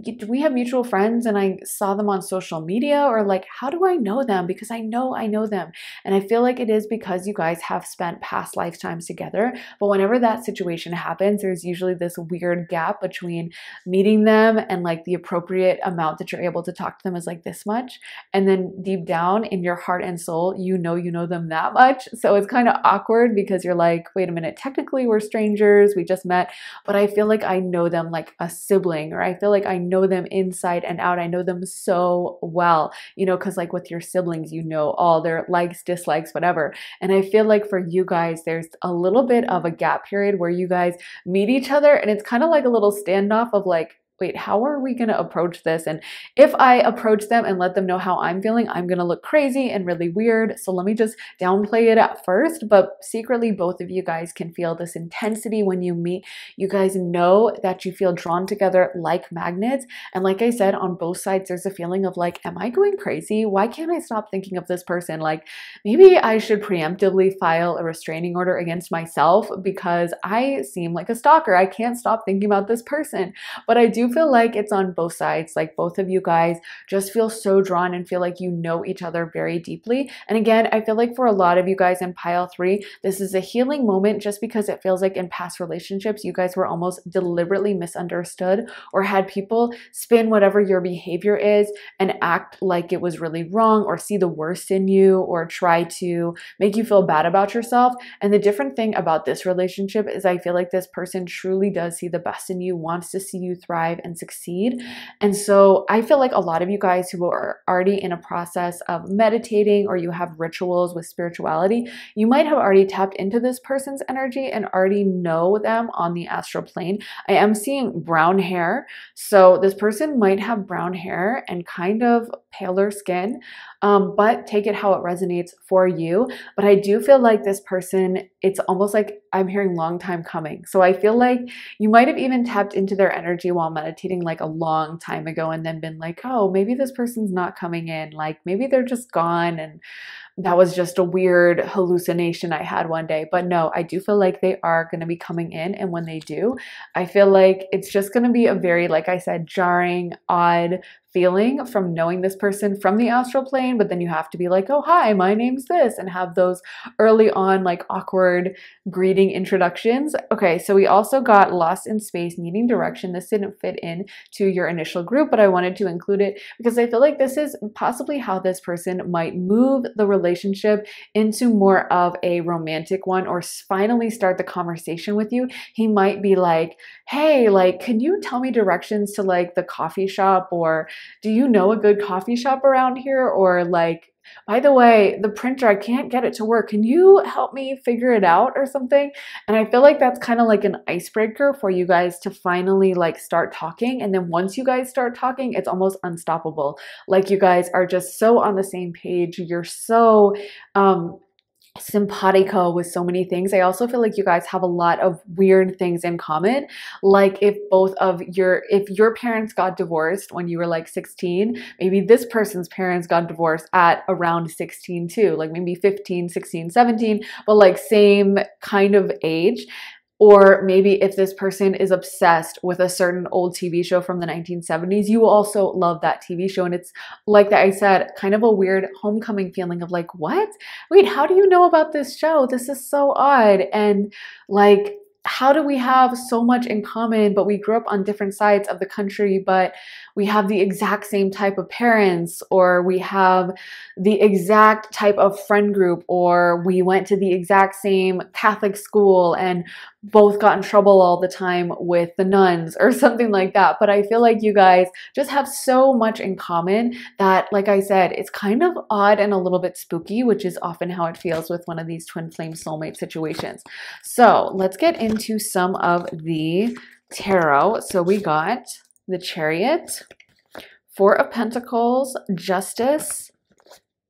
Speaker 1: do we have mutual friends and I saw them on social media or like how do I know them? Because I know I know them. And I feel like it is because you guys have spent past lifetimes together but whenever that situation happens there's usually this weird gap between meeting them and like the appropriate amount that you're able to talk to them is like this much. And then deep down in your heart and soul you know you know them that much. So it's kind of awkward because you're like wait a minute technically we're strangers we just met. But I feel like I know them like a sibling or I feel like I know them inside and out. I know them so well, you know, because like with your siblings, you know all their likes, dislikes, whatever. And I feel like for you guys, there's a little bit of a gap period where you guys meet each other and it's kind of like a little standoff of like, wait, how are we going to approach this? And if I approach them and let them know how I'm feeling, I'm going to look crazy and really weird. So let me just downplay it at first. But secretly, both of you guys can feel this intensity when you meet. You guys know that you feel drawn together like magnets. And like I said, on both sides, there's a feeling of like, am I going crazy? Why can't I stop thinking of this person? Like, maybe I should preemptively file a restraining order against myself because I seem like a stalker. I can't stop thinking about this person. But I do feel like it's on both sides. Like both of you guys just feel so drawn and feel like you know each other very deeply. And again, I feel like for a lot of you guys in pile three, this is a healing moment just because it feels like in past relationships, you guys were almost deliberately misunderstood or had people spin whatever your behavior is and act like it was really wrong or see the worst in you or try to make you feel bad about yourself. And the different thing about this relationship is I feel like this person truly does see the best in you, wants to see you thrive and succeed. And so I feel like a lot of you guys who are already in a process of meditating or you have rituals with spirituality, you might have already tapped into this person's energy and already know them on the astral plane. I am seeing brown hair. So this person might have brown hair and kind of paler skin, um, but take it how it resonates for you. But I do feel like this person, it's almost like I'm hearing long time coming. So I feel like you might have even tapped into their energy while meditating like a long time ago and then been like, oh, maybe this person's not coming in. Like maybe they're just gone and that was just a weird hallucination I had one day. But no, I do feel like they are going to be coming in. And when they do, I feel like it's just going to be a very, like I said, jarring, odd feeling from knowing this person from the astral plane, but then you have to be like, oh, hi, my name's this, and have those early on, like awkward greeting introductions. Okay, so we also got Lost in Space, Needing Direction. This didn't fit in to your initial group, but I wanted to include it because I feel like this is possibly how this person might move the relationship into more of a romantic one or finally start the conversation with you. He might be like, hey, like, can you tell me directions to like the coffee shop or do you know a good coffee shop around here? Or like, by the way, the printer, I can't get it to work. Can you help me figure it out or something? And I feel like that's kind of like an icebreaker for you guys to finally like start talking. And then once you guys start talking, it's almost unstoppable. Like you guys are just so on the same page. You're so um simpatico with so many things. I also feel like you guys have a lot of weird things in common. Like if both of your if your parents got divorced when you were like 16, maybe this person's parents got divorced at around 16 too, like maybe 15, 16, 17, but like same kind of age. Or maybe if this person is obsessed with a certain old TV show from the 1970s, you also love that TV show. And it's like that I said, kind of a weird homecoming feeling of like, what? Wait, how do you know about this show? This is so odd. And like, how do we have so much in common, but we grew up on different sides of the country, but we have the exact same type of parents, or we have the exact type of friend group, or we went to the exact same Catholic school and both got in trouble all the time with the nuns or something like that. But I feel like you guys just have so much in common that, like I said, it's kind of odd and a little bit spooky, which is often how it feels with one of these twin flame soulmate situations. So let's get into some of the tarot. So we got the Chariot, Four of Pentacles, Justice,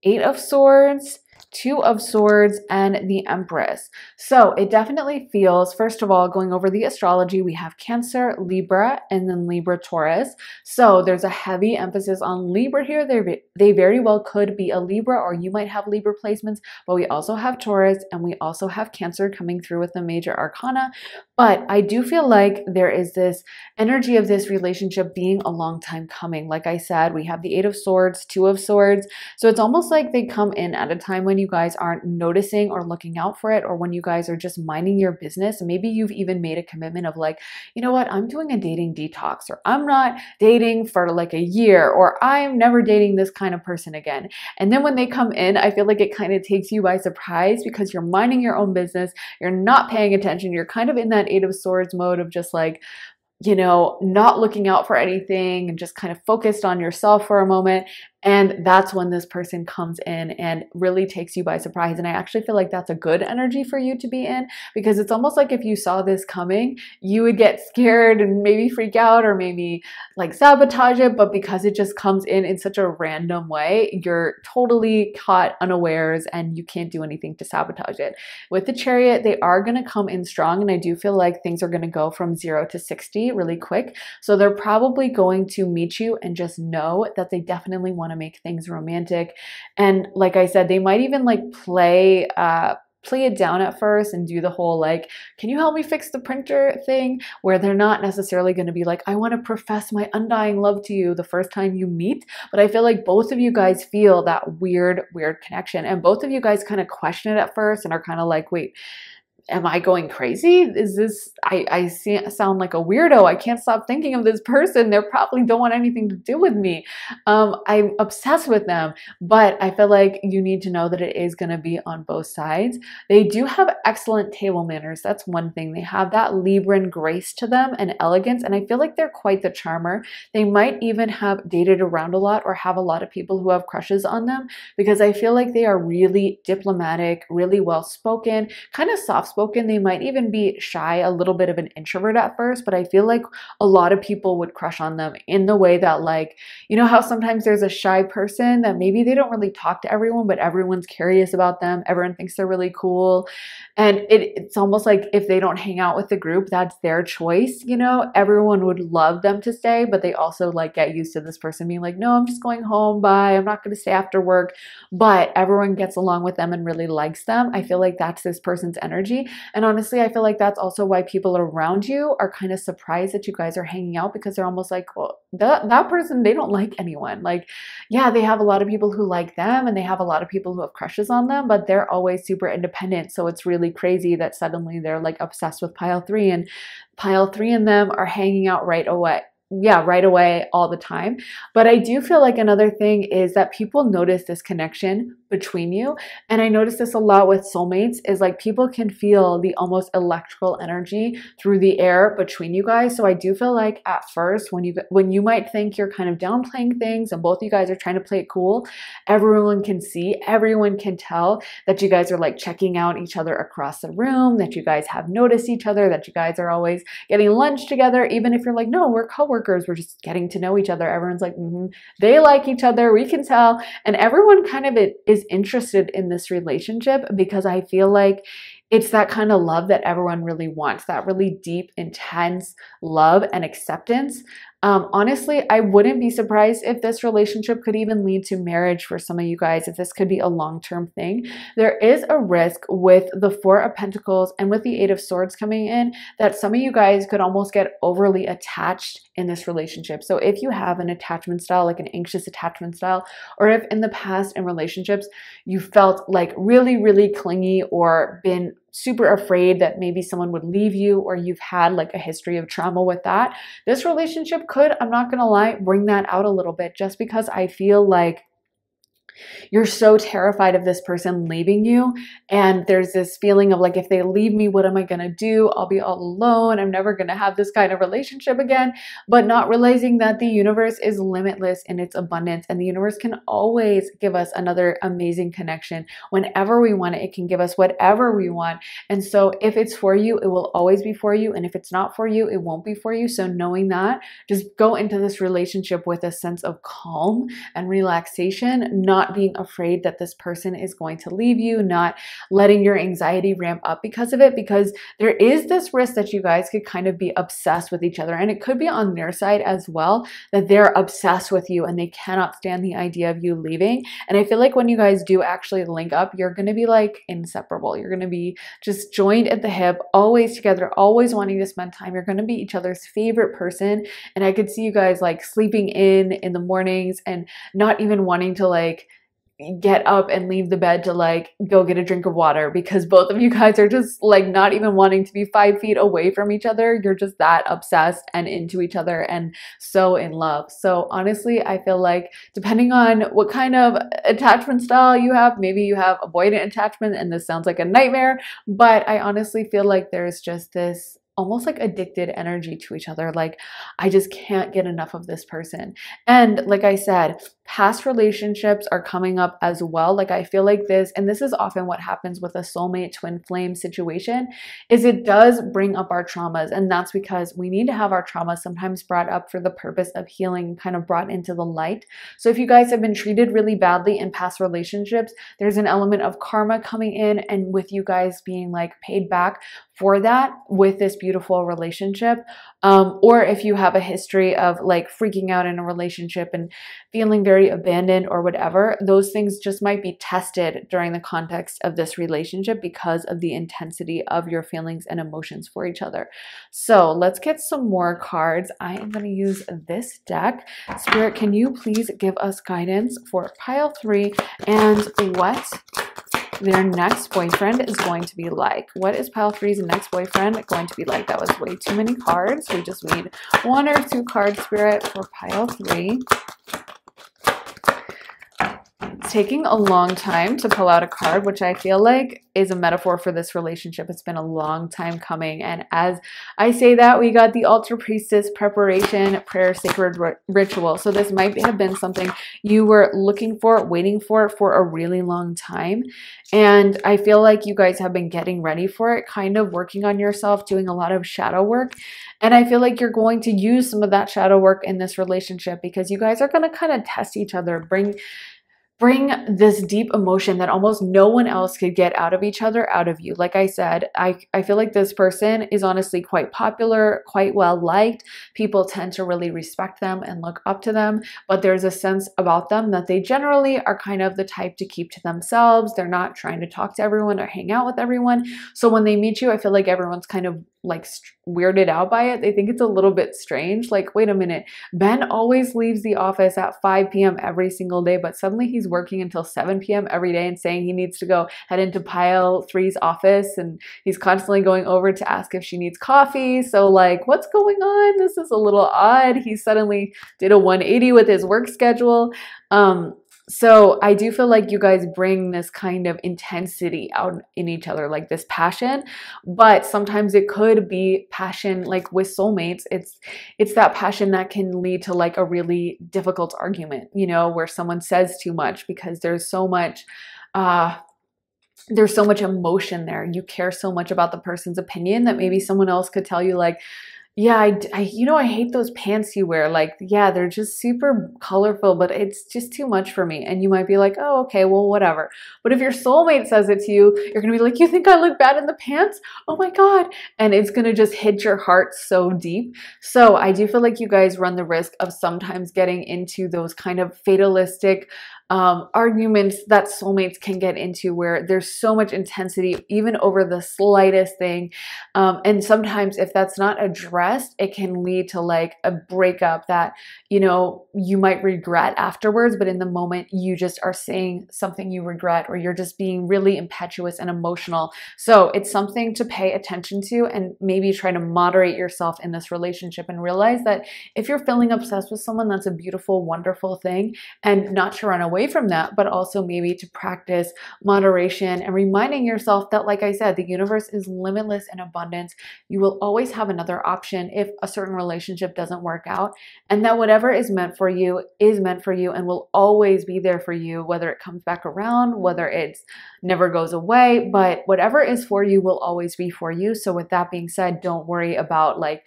Speaker 1: Eight of Swords, Two of Swords, and the Empress. So it definitely feels, first of all, going over the astrology, we have Cancer, Libra, and then Libra Taurus. So there's a heavy emphasis on Libra here. They, they very well could be a Libra, or you might have Libra placements, but we also have Taurus, and we also have Cancer coming through with the major arcana. But I do feel like there is this energy of this relationship being a long time coming. Like I said, we have the Eight of Swords, Two of Swords. So it's almost like they come in at a time when you guys aren't noticing or looking out for it, or when you guys are just minding your business. Maybe you've even made a commitment of like, you know what, I'm doing a dating detox, or I'm not dating for like a year, or I'm never dating this kind of person again. And then when they come in, I feel like it kind of takes you by surprise because you're minding your own business, you're not paying attention, you're kind of in that Eight of Swords mode of just like, you know, not looking out for anything and just kind of focused on yourself for a moment. And that's when this person comes in and really takes you by surprise. And I actually feel like that's a good energy for you to be in because it's almost like if you saw this coming, you would get scared and maybe freak out or maybe like sabotage it. But because it just comes in in such a random way, you're totally caught unawares and you can't do anything to sabotage it. With the chariot, they are going to come in strong. And I do feel like things are going to go from zero to 60 really quick. So they're probably going to meet you and just know that they definitely want to make things romantic. And like I said, they might even like play uh play it down at first and do the whole like, can you help me fix the printer thing? Where they're not necessarily going to be like, I want to profess my undying love to you the first time you meet. But I feel like both of you guys feel that weird, weird connection. And both of you guys kind of question it at first and are kind of like, wait, am I going crazy? Is this, I, I see, sound like a weirdo. I can't stop thinking of this person. They probably don't want anything to do with me. Um, I'm obsessed with them, but I feel like you need to know that it is going to be on both sides. They do have excellent table manners. That's one thing. They have that Libran grace to them and elegance, and I feel like they're quite the charmer. They might even have dated around a lot or have a lot of people who have crushes on them because I feel like they are really diplomatic, really well spoken, kind of soft spoken. They might even be shy, a little bit of an introvert at first, but I feel like a lot of people would crush on them in the way that, like, you know, how sometimes there's a shy person that maybe they don't really talk to everyone, but everyone's curious about them. Everyone thinks they're really cool. And it, it's almost like if they don't hang out with the group, that's their choice. You know, everyone would love them to stay, but they also like get used to this person being like, no, I'm just going home. Bye. I'm not going to stay after work. But everyone gets along with them and really likes them. I feel like that's this person's energy. And honestly, I feel like that's also why people around you are kind of surprised that you guys are hanging out because they're almost like, well, that, that person, they don't like anyone. Like, yeah, they have a lot of people who like them and they have a lot of people who have crushes on them, but they're always super independent. So it's really crazy that suddenly they're like obsessed with pile three and pile three and them are hanging out right away yeah, right away all the time. But I do feel like another thing is that people notice this connection between you. And I notice this a lot with soulmates is like people can feel the almost electrical energy through the air between you guys. So I do feel like at first when you when you might think you're kind of downplaying things and both you guys are trying to play it cool, everyone can see, everyone can tell that you guys are like checking out each other across the room, that you guys have noticed each other, that you guys are always getting lunch together even if you're like, "No, we're coworkers, we're just getting to know each other." Everyone's like, mm-hmm. "They like each other, we can tell." And everyone kind of is interested in this relationship because I feel like it's that kind of love that everyone really wants that really deep, intense love and acceptance. Um, honestly, I wouldn't be surprised if this relationship could even lead to marriage for some of you guys, if this could be a long term thing. There is a risk with the Four of Pentacles and with the Eight of Swords coming in that some of you guys could almost get overly attached in this relationship. So, if you have an attachment style, like an anxious attachment style, or if in the past in relationships you felt like really, really clingy or been super afraid that maybe someone would leave you or you've had like a history of trauma with that, this relationship could, I'm not gonna lie, bring that out a little bit just because I feel like you're so terrified of this person leaving you. And there's this feeling of like, if they leave me, what am I going to do? I'll be all alone. I'm never going to have this kind of relationship again. But not realizing that the universe is limitless in its abundance and the universe can always give us another amazing connection whenever we want it. It can give us whatever we want. And so if it's for you, it will always be for you. And if it's not for you, it won't be for you. So knowing that, just go into this relationship with a sense of calm and relaxation, not not being afraid that this person is going to leave you, not letting your anxiety ramp up because of it, because there is this risk that you guys could kind of be obsessed with each other. And it could be on their side as well, that they're obsessed with you and they cannot stand the idea of you leaving. And I feel like when you guys do actually link up, you're going to be like inseparable. You're going to be just joined at the hip, always together, always wanting to spend time. You're going to be each other's favorite person. And I could see you guys like sleeping in in the mornings and not even wanting to like get up and leave the bed to like go get a drink of water because both of you guys are just like not even wanting to be five feet away from each other. You're just that obsessed and into each other and so in love. So honestly, I feel like depending on what kind of attachment style you have, maybe you have avoidant attachment and this sounds like a nightmare, but I honestly feel like there's just this almost like addicted energy to each other. Like, I just can't get enough of this person. And like I said, past relationships are coming up as well. Like, I feel like this, and this is often what happens with a soulmate twin flame situation, is it does bring up our traumas. And that's because we need to have our traumas sometimes brought up for the purpose of healing, kind of brought into the light. So if you guys have been treated really badly in past relationships, there's an element of karma coming in, and with you guys being like paid back for that with this beautiful relationship. Um, or if you have a history of like freaking out in a relationship and feeling very abandoned or whatever, those things just might be tested during the context of this relationship because of the intensity of your feelings and emotions for each other. So let's get some more cards. I am going to use this deck. Spirit, can you please give us guidance for pile three and what their next boyfriend is going to be like. What is pile three's next boyfriend going to be like? That was way too many cards. We just need one or two card spirit for pile three taking a long time to pull out a card, which I feel like is a metaphor for this relationship. It's been a long time coming. And as I say that, we got the altar priestess preparation prayer sacred ritual. So this might have been something you were looking for, waiting for for a really long time. And I feel like you guys have been getting ready for it, kind of working on yourself, doing a lot of shadow work. And I feel like you're going to use some of that shadow work in this relationship because you guys are going to kind of test each other, bring bring this deep emotion that almost no one else could get out of each other out of you. Like I said, I, I feel like this person is honestly quite popular, quite well liked. People tend to really respect them and look up to them, but there's a sense about them that they generally are kind of the type to keep to themselves. They're not trying to talk to everyone or hang out with everyone. So when they meet you, I feel like everyone's kind of like weirded out by it. They think it's a little bit strange. Like, wait a minute, Ben always leaves the office at 5 p.m. every single day, but suddenly he's working until 7 p.m. every day and saying he needs to go head into Pile Three's office and he's constantly going over to ask if she needs coffee. So, like, what's going on? This is a little odd. He suddenly did a 180 with his work schedule. Um, so I do feel like you guys bring this kind of intensity out in each other, like this passion, but sometimes it could be passion like with soulmates. It's it's that passion that can lead to like a really difficult argument, you know, where someone says too much because there's so much uh there's so much emotion there. You care so much about the person's opinion that maybe someone else could tell you like yeah, I, I, you know, I hate those pants you wear. Like, yeah, they're just super colorful, but it's just too much for me. And you might be like, oh, okay, well, whatever. But if your soulmate says it to you, you're gonna be like, you think I look bad in the pants? Oh my God. And it's gonna just hit your heart so deep. So I do feel like you guys run the risk of sometimes getting into those kind of fatalistic, um, arguments that soulmates can get into where there's so much intensity, even over the slightest thing. Um, and sometimes, if that's not addressed, it can lead to like a breakup that, you know, you might regret afterwards, but in the moment, you just are saying something you regret or you're just being really impetuous and emotional. So it's something to pay attention to and maybe try to moderate yourself in this relationship and realize that if you're feeling obsessed with someone, that's a beautiful, wonderful thing, and not to run away away from that, but also maybe to practice moderation and reminding yourself that, like I said, the universe is limitless in abundance. You will always have another option if a certain relationship doesn't work out, and that whatever is meant for you is meant for you and will always be there for you, whether it comes back around, whether it's never goes away, but whatever is for you will always be for you. So, with that being said, don't worry about like,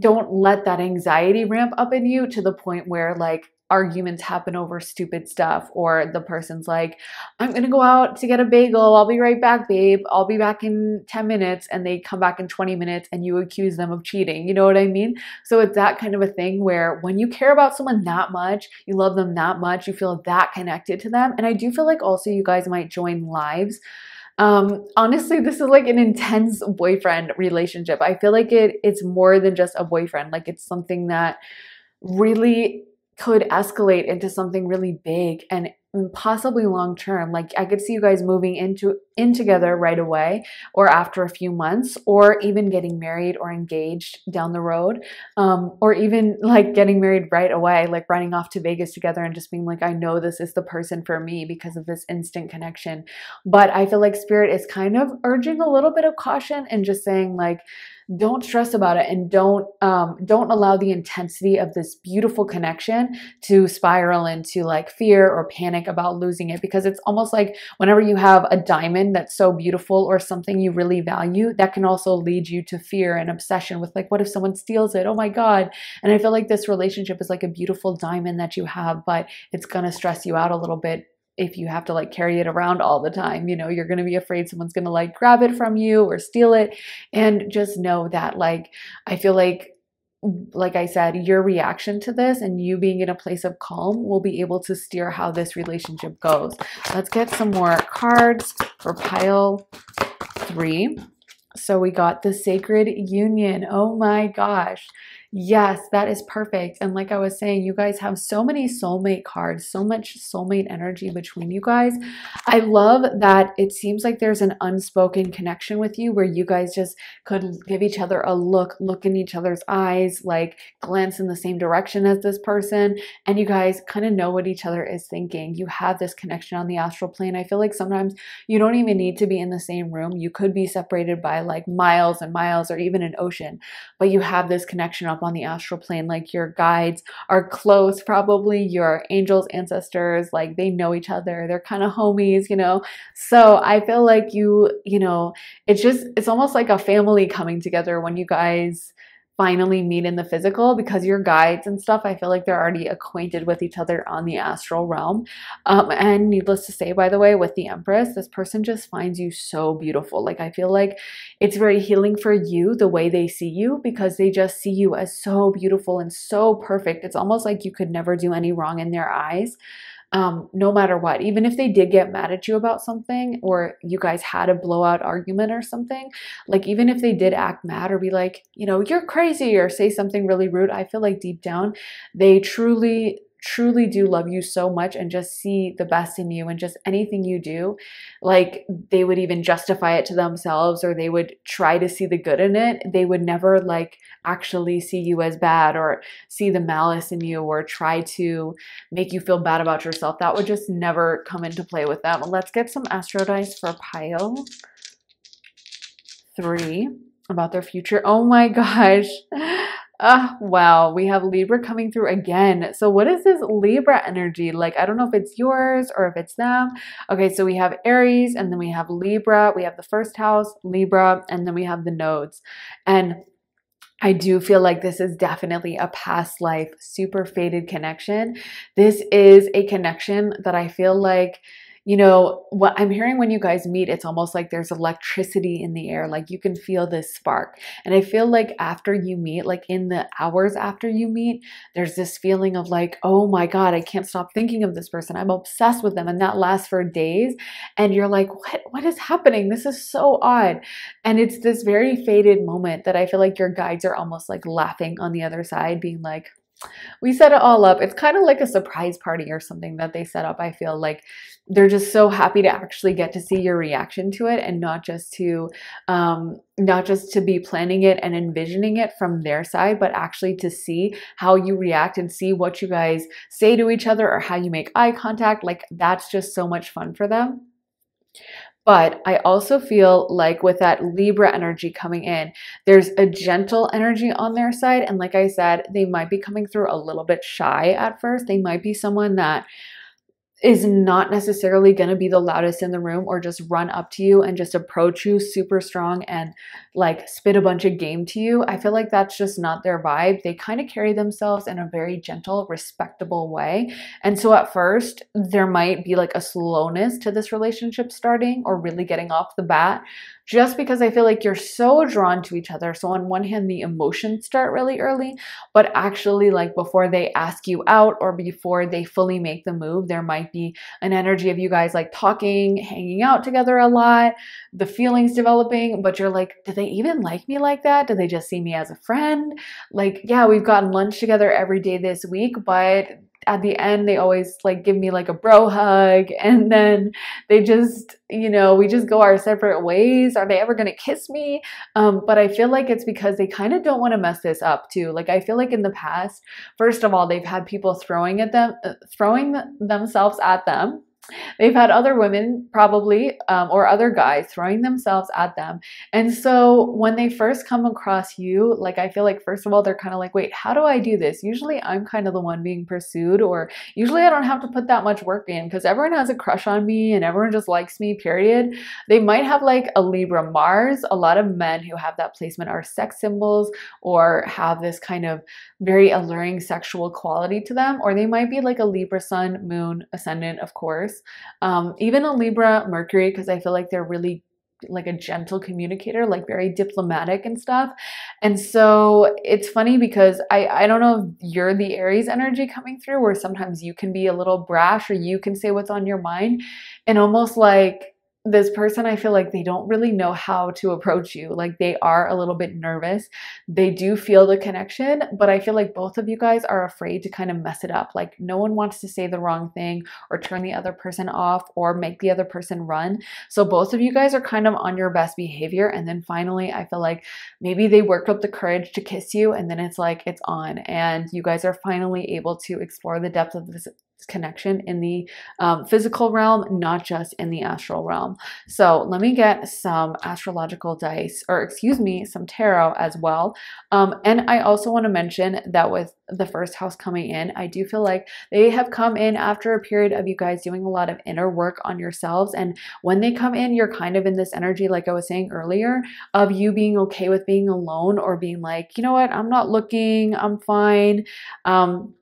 Speaker 1: don't let that anxiety ramp up in you to the point where like arguments happen over stupid stuff or the person's like i'm gonna go out to get a bagel. I'll be right back babe. I'll be back in 10 minutes and they come back in 20 minutes and you accuse them of cheating. You know what i mean? So it's that kind of a thing where when you care about someone that much you love them that much you feel that connected to them. And i do feel like also you guys might join lives. Um, honestly, this is like an intense boyfriend relationship. I feel like it it's more than just a boyfriend. Like it's something that really could escalate into something really big and possibly long term. Like i could see you guys moving into in together right away or after a few months or even getting married or engaged down the road um, or even like getting married right away like running off to vegas together and just being like i know this is the person for me because of this instant connection. But i feel like spirit is kind of urging a little bit of caution and just saying like don't stress about it and don't um, don't allow the intensity of this beautiful connection to spiral into like fear or panic about losing it because it's almost like whenever you have a diamond that's so beautiful or something you really value that can also lead you to fear and obsession with like what if someone steals it? Oh my god. And i feel like this relationship is like a beautiful diamond that you have but it's going to stress you out a little bit if you have to like carry it around all the time. You know, you're going to be afraid someone's going to like grab it from you or steal it. And just know that, like, I feel like like I said, your reaction to this and you being in a place of calm will be able to steer how this relationship goes. Let's get some more cards for pile three. So we got the sacred union. Oh my gosh. Yes, that is perfect. And like I was saying, you guys have so many soulmate cards, so much soulmate energy between you guys. I love that it seems like there's an unspoken connection with you where you guys just could give each other a look, look in each other's eyes, like glance in the same direction as this person, and you guys kind of know what each other is thinking. You have this connection on the astral plane. I feel like sometimes you don't even need to be in the same room. You could be separated by like miles and miles or even an ocean, but you have this connection up on the astral plane. Like your guides are close, probably your angels, ancestors, like they know each other. They're kind of homies, you know? So I feel like you, you know, it's just, it's almost like a family coming together when you guys finally meet in the physical because your guides and stuff, I feel like they're already acquainted with each other on the astral realm. Um, and needless to say, by the way, with the Empress, this person just finds you so beautiful. Like, I feel like it's very healing for you the way they see you because they just see you as so beautiful and so perfect. It's almost like you could never do any wrong in their eyes um, no matter what. Even if they did get mad at you about something or you guys had a blowout argument or something, like even if they did act mad or be like, you know, you're crazy or say something really rude, I feel like deep down they truly truly do love you so much and just see the best in you and just anything you do like they would even justify it to themselves or they would try to see the good in it. They would never like actually see you as bad or see the malice in you or try to make you feel bad about yourself. That would just never come into play with them. Let's get some astro dice for pile three about their future. Oh my gosh Ah, wow. We have Libra coming through again. So, what is this Libra energy? Like, I don't know if it's yours or if it's them. Okay, so we have Aries and then we have Libra. We have the first house, Libra, and then we have the nodes. And I do feel like this is definitely a past life, super faded connection. This is a connection that I feel like you know, what I'm hearing when you guys meet, it's almost like there's electricity in the air. Like you can feel this spark. And I feel like after you meet, like in the hours after you meet, there's this feeling of like, oh my God, I can't stop thinking of this person. I'm obsessed with them. And that lasts for days. And you're like, what, what is happening? This is so odd. And it's this very faded moment that I feel like your guides are almost like laughing on the other side, being like, we set it all up. It's kind of like a surprise party or something that they set up. I feel like they're just so happy to actually get to see your reaction to it and not just to um, not just to be planning it and envisioning it from their side, but actually to see how you react and see what you guys say to each other or how you make eye contact. Like that's just so much fun for them. But I also feel like with that Libra energy coming in, there's a gentle energy on their side. And like I said, they might be coming through a little bit shy at first. They might be someone that is not necessarily going to be the loudest in the room or just run up to you and just approach you super strong and like spit a bunch of game to you. I feel like that's just not their vibe. They kind of carry themselves in a very gentle, respectable way. And so at first, there might be like a slowness to this relationship starting or really getting off the bat just because I feel like you're so drawn to each other. So, on one hand, the emotions start really early, but actually, like before they ask you out or before they fully make the move, there might be an energy of you guys like talking, hanging out together a lot, the feelings developing, but you're like, do they even like me like that? Do they just see me as a friend? Like, yeah, we've gotten lunch together every day this week, but at the end they always like give me like a bro hug and then they just you know we just go our separate ways. Are they ever going to kiss me? Um, but i feel like it's because they kind of don't want to mess this up too. Like i feel like in the past first of all they've had people throwing at them uh, throwing themselves at them They've had other women, probably, um, or other guys throwing themselves at them. And so when they first come across you, like, I feel like, first of all, they're kind of like, wait, how do I do this? Usually I'm kind of the one being pursued, or usually I don't have to put that much work in because everyone has a crush on me and everyone just likes me, period. They might have like a Libra Mars. A lot of men who have that placement are sex symbols or have this kind of very alluring sexual quality to them, or they might be like a Libra Sun, Moon, Ascendant, of course. Um, even a Libra Mercury, because I feel like they're really like a gentle communicator, like very diplomatic and stuff. And so it's funny because I, I don't know if you're the Aries energy coming through, where sometimes you can be a little brash or you can say what's on your mind and almost like this person, I feel like they don't really know how to approach you. Like they are a little bit nervous. They do feel the connection, but I feel like both of you guys are afraid to kind of mess it up. Like no one wants to say the wrong thing or turn the other person off or make the other person run. So both of you guys are kind of on your best behavior. And then finally, I feel like maybe they worked up the courage to kiss you and then it's like it's on and you guys are finally able to explore the depth of this connection in the um, physical realm, not just in the astral realm. So let me get some astrological dice, or excuse me, some tarot as well. Um, and I also want to mention that with the first house coming in, I do feel like they have come in after a period of you guys doing a lot of inner work on yourselves. And when they come in, you're kind of in this energy, like I was saying earlier, of you being okay with being alone or being like, you know what, I'm not looking, I'm fine. Um,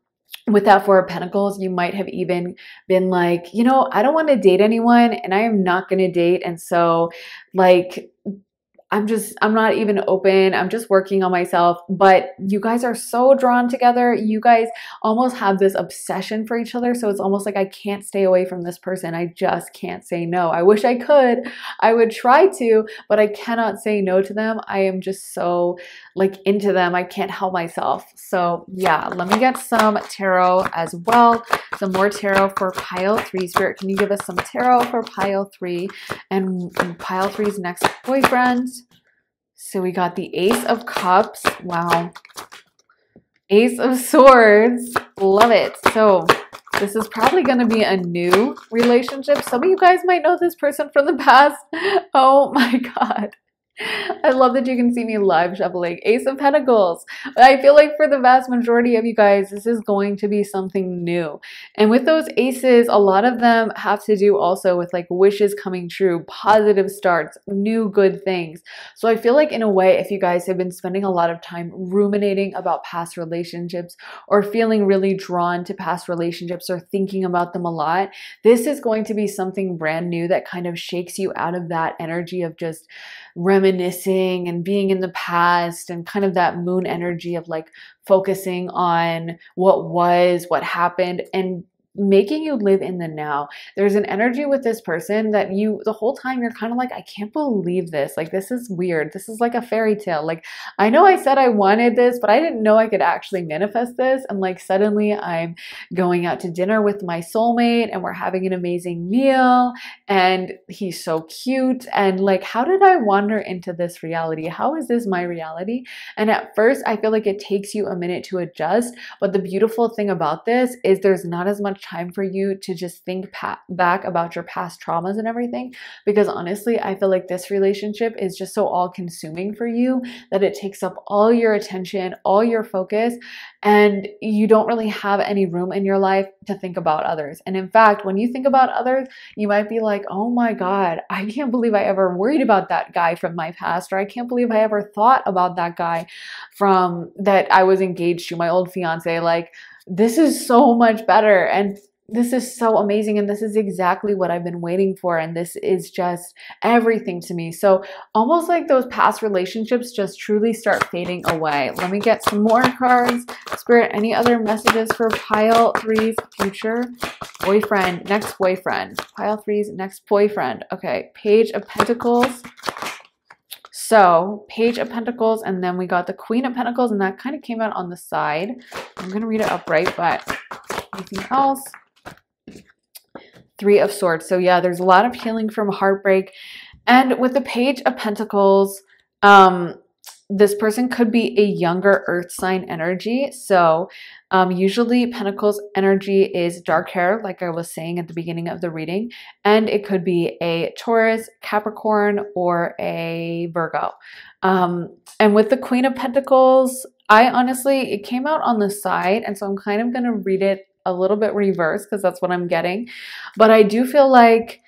Speaker 1: with that four of pentacles you might have even been like you know i don't want to date anyone and i am not going to date. And so like I'm just, I'm not even open. I'm just working on myself. But you guys are so drawn together. You guys almost have this obsession for each other. So it's almost like I can't stay away from this person. I just can't say no. I wish I could. I would try to, but I cannot say no to them. I am just so like into them. I can't help myself. So yeah, let me get some tarot as well. Some more tarot for pile three. Spirit, can you give us some tarot for pile three and pile three's next boyfriend? So we got the Ace of Cups. Wow. Ace of Swords. Love it. So this is probably going to be a new relationship. Some of you guys might know this person from the past. Oh my God. I love that you can see me live shuffling Ace of Pentacles. I feel like for the vast majority of you guys, this is going to be something new. And with those aces, a lot of them have to do also with like wishes coming true, positive starts, new good things. So I feel like in a way, if you guys have been spending a lot of time ruminating about past relationships or feeling really drawn to past relationships or thinking about them a lot, this is going to be something brand new that kind of shakes you out of that energy of just reminiscing and being in the past and kind of that moon energy of like focusing on what was, what happened, and making you live in the now. There's an energy with this person that you, the whole time, you're kind of like, I can't believe this. Like, this is weird. This is like a fairy tale. Like, I know I said I wanted this, but I didn't know I could actually manifest this. And like, suddenly I'm going out to dinner with my soulmate and we're having an amazing meal and he's so cute. And like, how did I wander into this reality? How is this my reality? And at first, I feel like it takes you a minute to adjust. But the beautiful thing about this is there's not as much time for you to just think pa- back about your past traumas and everything. Because honestly, I feel like this relationship is just so all consuming for you that it takes up all your attention, all your focus, and you don't really have any room in your life to think about others. And in fact, when you think about others, you might be like, oh my God, I can't believe I ever worried about that guy from my past, or I can't believe I ever thought about that guy from that I was engaged to, my old fiance. Like, this is so much better. And this is so amazing and this is exactly what I've been waiting for and this is just everything to me. So almost like those past relationships just truly start fading away. Let me get some more cards. Spirit, any other messages for pile three's future boyfriend, next boyfriend, pile three's next boyfriend. Okay, page of pentacles. So, Page of Pentacles, and then we got the Queen of Pentacles, and that kind of came out on the side. I'm going to read it upright, but anything else? Three of Swords. So yeah, there's a lot of healing from heartbreak. And with the Page of Pentacles, um, this person could be a younger earth sign energy. So, um, usually Pentacles energy is dark hair, like I was saying at the beginning of the reading, and it could be a Taurus, Capricorn, or a Virgo. Um, and with the Queen of Pentacles, I honestly, it came out on the side, and so I'm kind of going to read it a little bit reverse because that's what I'm getting. But I do feel like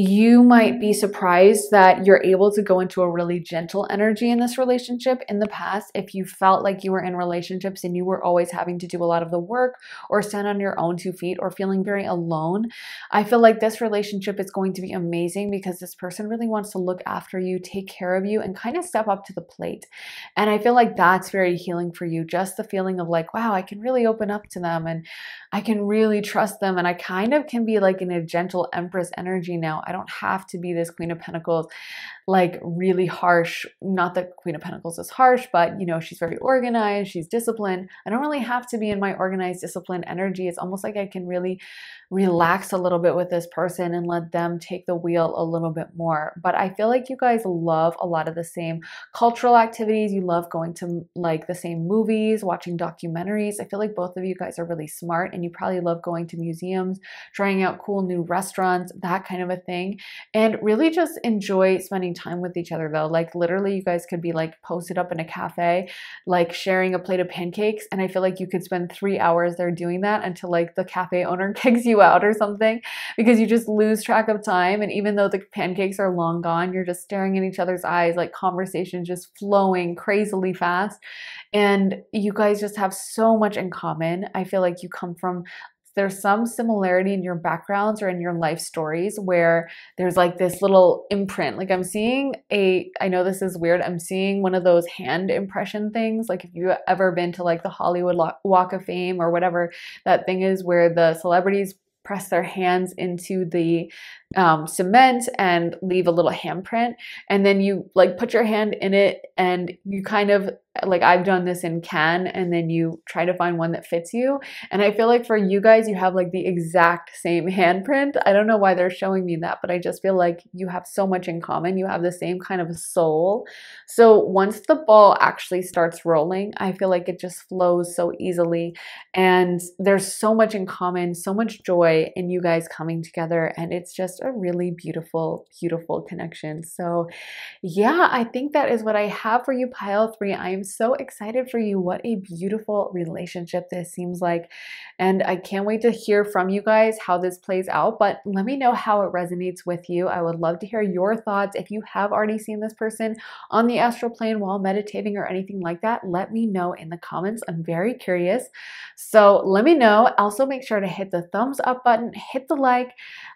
Speaker 1: you might be surprised that you're able to go into a really gentle energy in this relationship. In the past, if you felt like you were in relationships and you were always having to do a lot of the work or stand on your own two feet or feeling very alone, I feel like this relationship is going to be amazing because this person really wants to look after you, take care of you, and kind of step up to the plate. And I feel like that's very healing for you. Just the feeling of like, wow, I can really open up to them and I can really trust them. And I kind of can be like in a gentle empress energy now. I don't have to be this Queen of Pentacles, like really harsh. Not that Queen of Pentacles is harsh, but you know, she's very organized, she's disciplined. I don't really have to be in my organized, disciplined energy. It's almost like I can really relax a little bit with this person and let them take the wheel a little bit more. But I feel like you guys love a lot of the same cultural activities. You love going to like the same movies, watching documentaries. I feel like both of you guys are really smart and you probably love going to museums, trying out cool new restaurants, that kind of a thing. And really just enjoy spending time with each other though. Like literally you guys could be like posted up in a cafe, like sharing a plate of pancakes. And I feel like you could spend three hours there doing that until like the cafe owner kicks you out or something because you just lose track of time. And even though the pancakes are long gone, you're just staring in each other's eyes, like conversation just flowing crazily fast. And you guys just have so much in common. I feel like you come from there's some similarity in your backgrounds or in your life stories where there's like this little imprint. Like I'm seeing a, I know this is weird, I'm seeing one of those hand impression things. Like if you've ever been to like the Hollywood Walk of Fame or whatever that thing is where the celebrities press their hands into the um, cement and leave a little handprint and then you like put your hand in it and you kind of like I've done this in can and then you try to find one that fits you and I feel like for you guys you have like the exact same handprint. I don't know why they're showing me that but I just feel like you have so much in common. You have the same kind of soul. So once the ball actually starts rolling I feel like it just flows so easily and there's so much in common so much joy in you guys coming together and it's just a really beautiful, beautiful connection. So, yeah, I think that is what I have for you, pile three. I am so excited for you. What a beautiful relationship this seems like. And I can't wait to hear from you guys how this plays out. But let me know how it resonates with you. I would love to hear your thoughts. If you have already seen this person on the astral plane while meditating or anything like that, let me know in the comments. I'm very curious. So let me know. Also, make sure to hit the thumbs up button, hit the like.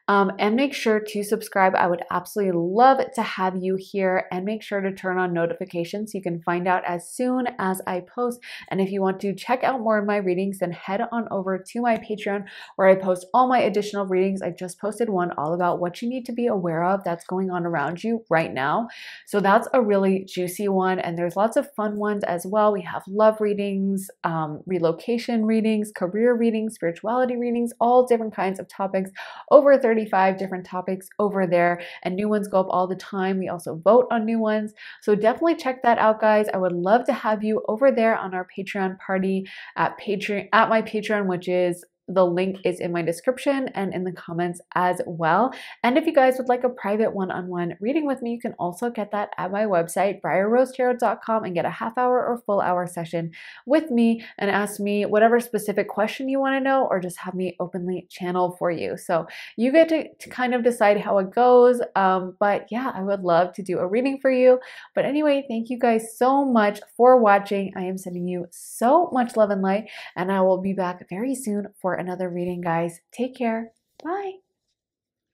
Speaker 1: Um, and make sure to subscribe. I would absolutely love to have you here and make sure to turn on notifications so you can find out as soon as I post. And if you want to check out more of my readings, then head on over to my Patreon where I post all my additional readings. I just posted one all about what you need to be aware of that's going on around you right now. So that's a really juicy one. And there's lots of fun ones as well. We have love readings, um, relocation readings, career readings, spirituality readings, all different kinds of topics over 35 different topics over there, and new ones go up all the time. We also vote on new ones. So definitely check that out, guys. I would love to have you over there on our Patreon party at Patreon at my Patreon, which is the link is in my description and in the comments as well. And if you guys would like a private one on one reading with me, you can also get that at my website, briarrosetarot.com, and get a half hour or full hour session with me and ask me whatever specific question you want to know or just have me openly channel for you. So you get to, to kind of decide how it goes. Um, but yeah, I would love to do a reading for you. But anyway, thank you guys so much for watching. I am sending you so much love and light, and I will be back very soon for another reading, guys. Take care. Bye.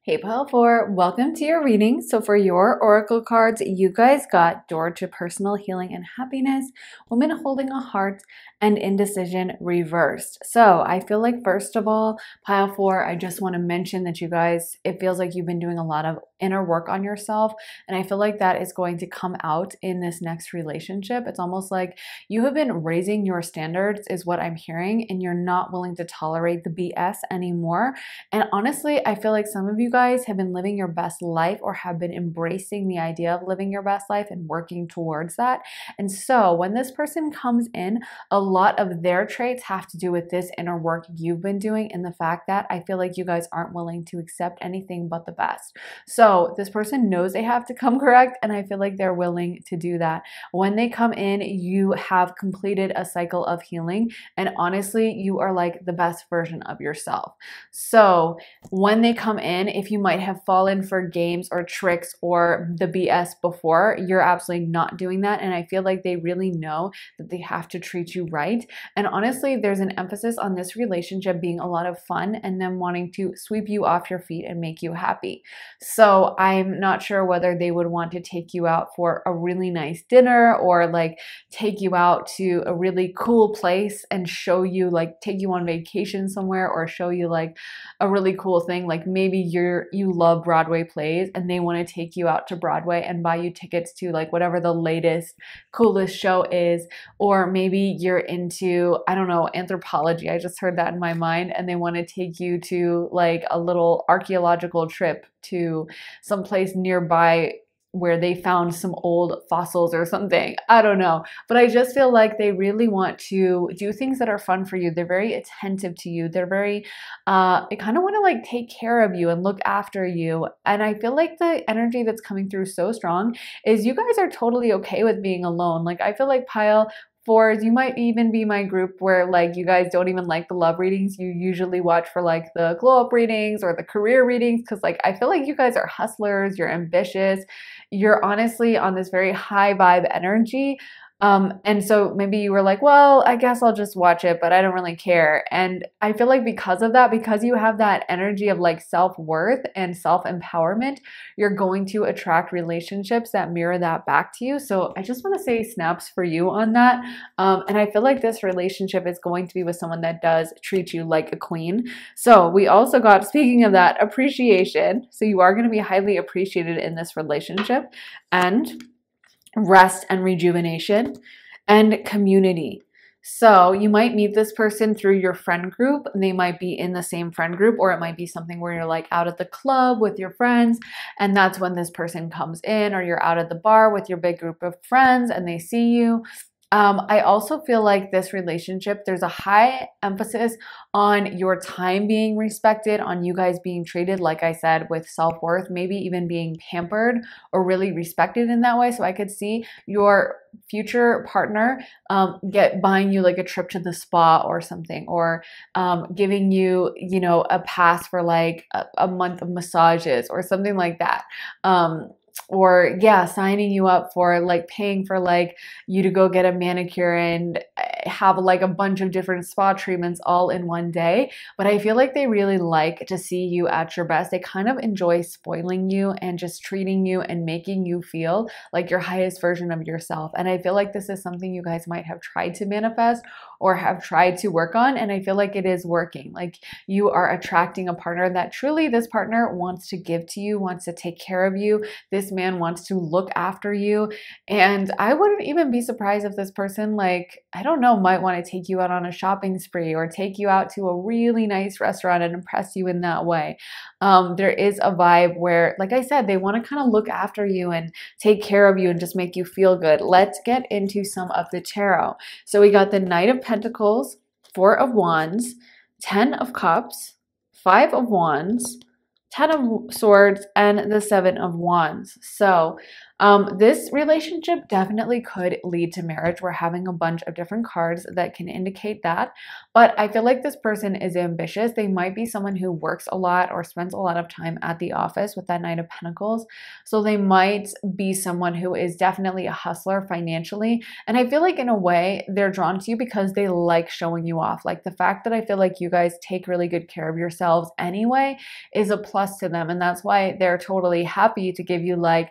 Speaker 1: Hey Pile 4, welcome to your reading. So for your oracle cards, you guys got Door to Personal Healing and Happiness, Woman Holding a Heart, and indecision reversed. So I feel like, first of all, pile four, I just want to mention that you guys, it feels like you've been doing a lot of inner work on yourself. And I feel like that is going to come out in this next relationship. It's almost like you have been raising your standards, is what I'm hearing, and you're not willing to tolerate the BS anymore. And honestly, I feel like some of you guys have been living your best life or have been embracing the idea of living your best life and working towards that. And so when this person comes in, a lot of their traits have to do with this inner work you've been doing and the fact that I feel like you guys aren't willing to accept anything but the best. So this person knows they have to come correct, and I feel like they're willing to do that. When they come in, you have completed a cycle of healing, and honestly, you are like the best version of yourself. So when they come in, if you might have fallen for games or tricks or the BS before, you're absolutely not doing that. And I feel like they really know that they have to treat you right right. And honestly, there's an emphasis on this relationship being a lot of fun and them wanting to sweep you off your feet and make you happy. So I'm not sure whether they would want to take you out for a really nice dinner or like take you out to a really cool place and show you, like, take you on vacation somewhere or show you like a really cool thing. Like maybe you're, you love Broadway plays and they want to take you out to Broadway and buy you tickets to like whatever the latest, coolest show is. Or maybe you're into, I don't know, anthropology. I just heard that in my mind. And they want to take you to like a little archaeological trip to some place nearby where they found some old fossils or something. I don't know. But I just feel like they really want to do things that are fun for you. They're very attentive to you. They're very, uh, they kind of want to like take care of you and look after you. And I feel like the energy that's coming through so strong is you guys are totally okay with being alone. Like I feel like Pile fours you might even be my group where like you guys don't even like the love readings. You usually watch for like the glow up readings or the career readings because like i feel like you guys are hustlers you're ambitious you're honestly on this very high vibe energy um, and so maybe you were like, well, I guess I'll just watch it, but I don't really care. And I feel like because of that, because you have that energy of like self worth and self empowerment, you're going to attract relationships that mirror that back to you. So I just want to say snaps for you on that. Um, and I feel like this relationship is going to be with someone that does treat you like a queen. So we also got, speaking of that, appreciation. So you are going to be highly appreciated in this relationship. And rest and rejuvenation, and community. So you might meet this person through your friend group. They might be in the same friend group, or it might be something where you're like out at the club with your friends, and that's when this person comes in, or you're out at the bar with your big group of friends and they see you. Um, I also feel like this relationship, there's a high emphasis on your time being respected, on you guys being treated, like I said, with self worth, maybe even being pampered or really respected in that way. So I could see your future partner um, get buying you like a trip to the spa or something, or um, giving you, you know, a pass for like a, a month of massages or something like that. Um, or yeah signing you up for like paying for like you to go get a manicure and eh, have like a bunch of different spa treatments all in one day but i feel like they really like to see you at your best they kind of enjoy spoiling you and just treating you and making you feel like your highest version of yourself and i feel like this is something you guys might have tried to manifest or have tried to work on. And I feel like it is working. Like you are attracting a partner that truly this partner wants to give to you, wants to take care of you. This man wants to look after you. And I wouldn't even be surprised if this person, like, I don't know, might want to take you out on a shopping spree or take you out to a really nice restaurant and impress you in that way. Um, there is a vibe where, like I said, they want to kind of look after you and take care of you and just make you feel good. Let's get into some of the tarot. So we got the Knight of Pentacles, Four of Wands, 10 of Cups, Five of Wands, Ten of Swords, and the Seven of Wands. So um, this relationship definitely could lead to marriage. We're having a bunch of different cards that can indicate that. But I feel like this person is ambitious. They might be someone who works a lot or spends a lot of time at the office with that Knight of Pentacles. So they might be someone who is definitely a hustler financially. And I feel like, in a way, they're drawn to you because they like showing you off. Like the fact that I feel like you guys take really good care of yourselves anyway is a plus to them. And that's why they're totally happy to give you like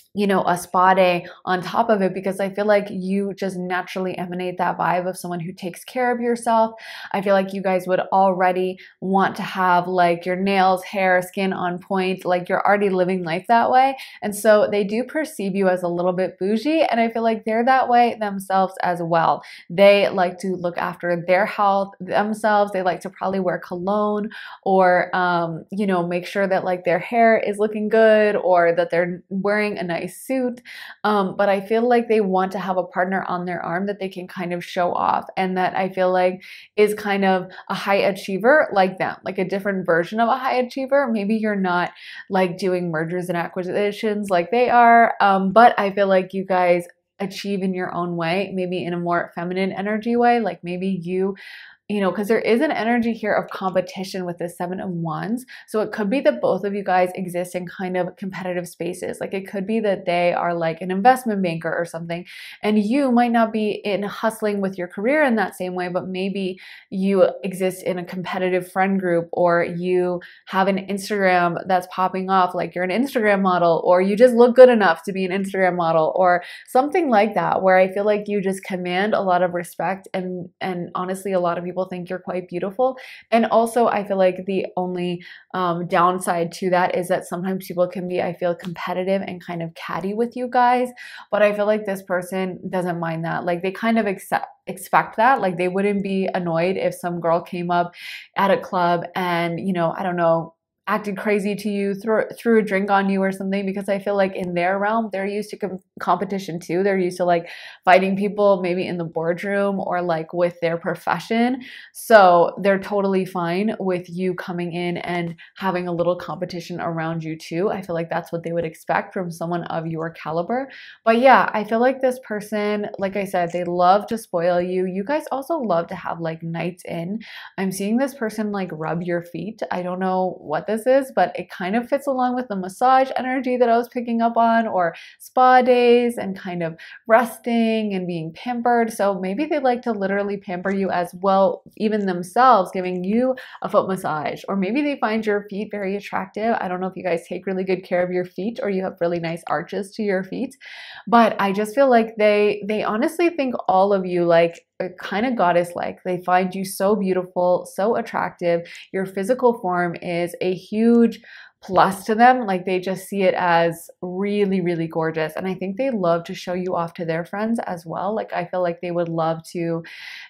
Speaker 1: you know, a spa day on top of it because I feel like you just naturally emanate that vibe of someone who takes care of yourself. I feel like you guys would already want to have like your nails, hair, skin on point, like you're already living life that way. And so they do perceive you as a little bit bougie, and I feel like they're that way themselves as well. They like to look after their health themselves. They like to probably wear cologne or, um, you know, make sure that like their hair is looking good or that they're wearing a nice nice suit. Um, but I feel like they want to have a partner on their arm that they can kind of show off and that I feel like is kind of a high achiever like them, like a different version of a high achiever. Maybe you're not like doing mergers and acquisitions like they are, um, but I feel like you guys achieve in your own way, maybe in a more feminine energy way. Like maybe you you know, because there is an energy here of competition with the Seven of Wands. So it could be that both of you guys exist in kind of competitive spaces. Like it could be that they are like an investment banker or something, and you might not be in hustling with your career in that same way, but maybe you exist in a competitive friend group or you have an Instagram that's popping off, like you're an Instagram model, or you just look good enough to be an Instagram model, or something like that, where I feel like you just command a lot of respect and and honestly, a lot of people people think you're quite beautiful. And also, I feel like the only um, downside to that is that sometimes people can be, I feel, competitive and kind of catty with you guys. But I feel like this person doesn't mind that. Like they kind of accept expect that like they wouldn't be annoyed if some girl came up at a club and you know i don't know acted crazy to you, threw, threw a drink on you or something, because I feel like in their realm, they're used to com- competition too. They're used to like fighting people maybe in the boardroom or like with their profession. So they're totally fine with you coming in and having a little competition around you too. I feel like that's what they would expect from someone of your caliber. But yeah, I feel like this person, like I said, they love to spoil you. You guys also love to have like nights in. I'm seeing this person like rub your feet. I don't know what this is, but it kind of fits along with the massage energy that I was picking up on, or spa days and kind of resting and being pampered. So maybe they like to literally pamper you as well, even themselves, giving you a foot massage. Or maybe they find your feet very attractive. I don't know if you guys take really good care of your feet or you have really nice arches to your feet, but I just feel like they they honestly think all of you like kind of goddess like. They find you so beautiful, so attractive. Your physical form is a huge plus to them. Like they just see it as really, really gorgeous. And I think they love to show you off to their friends as well. Like I feel like they would love to,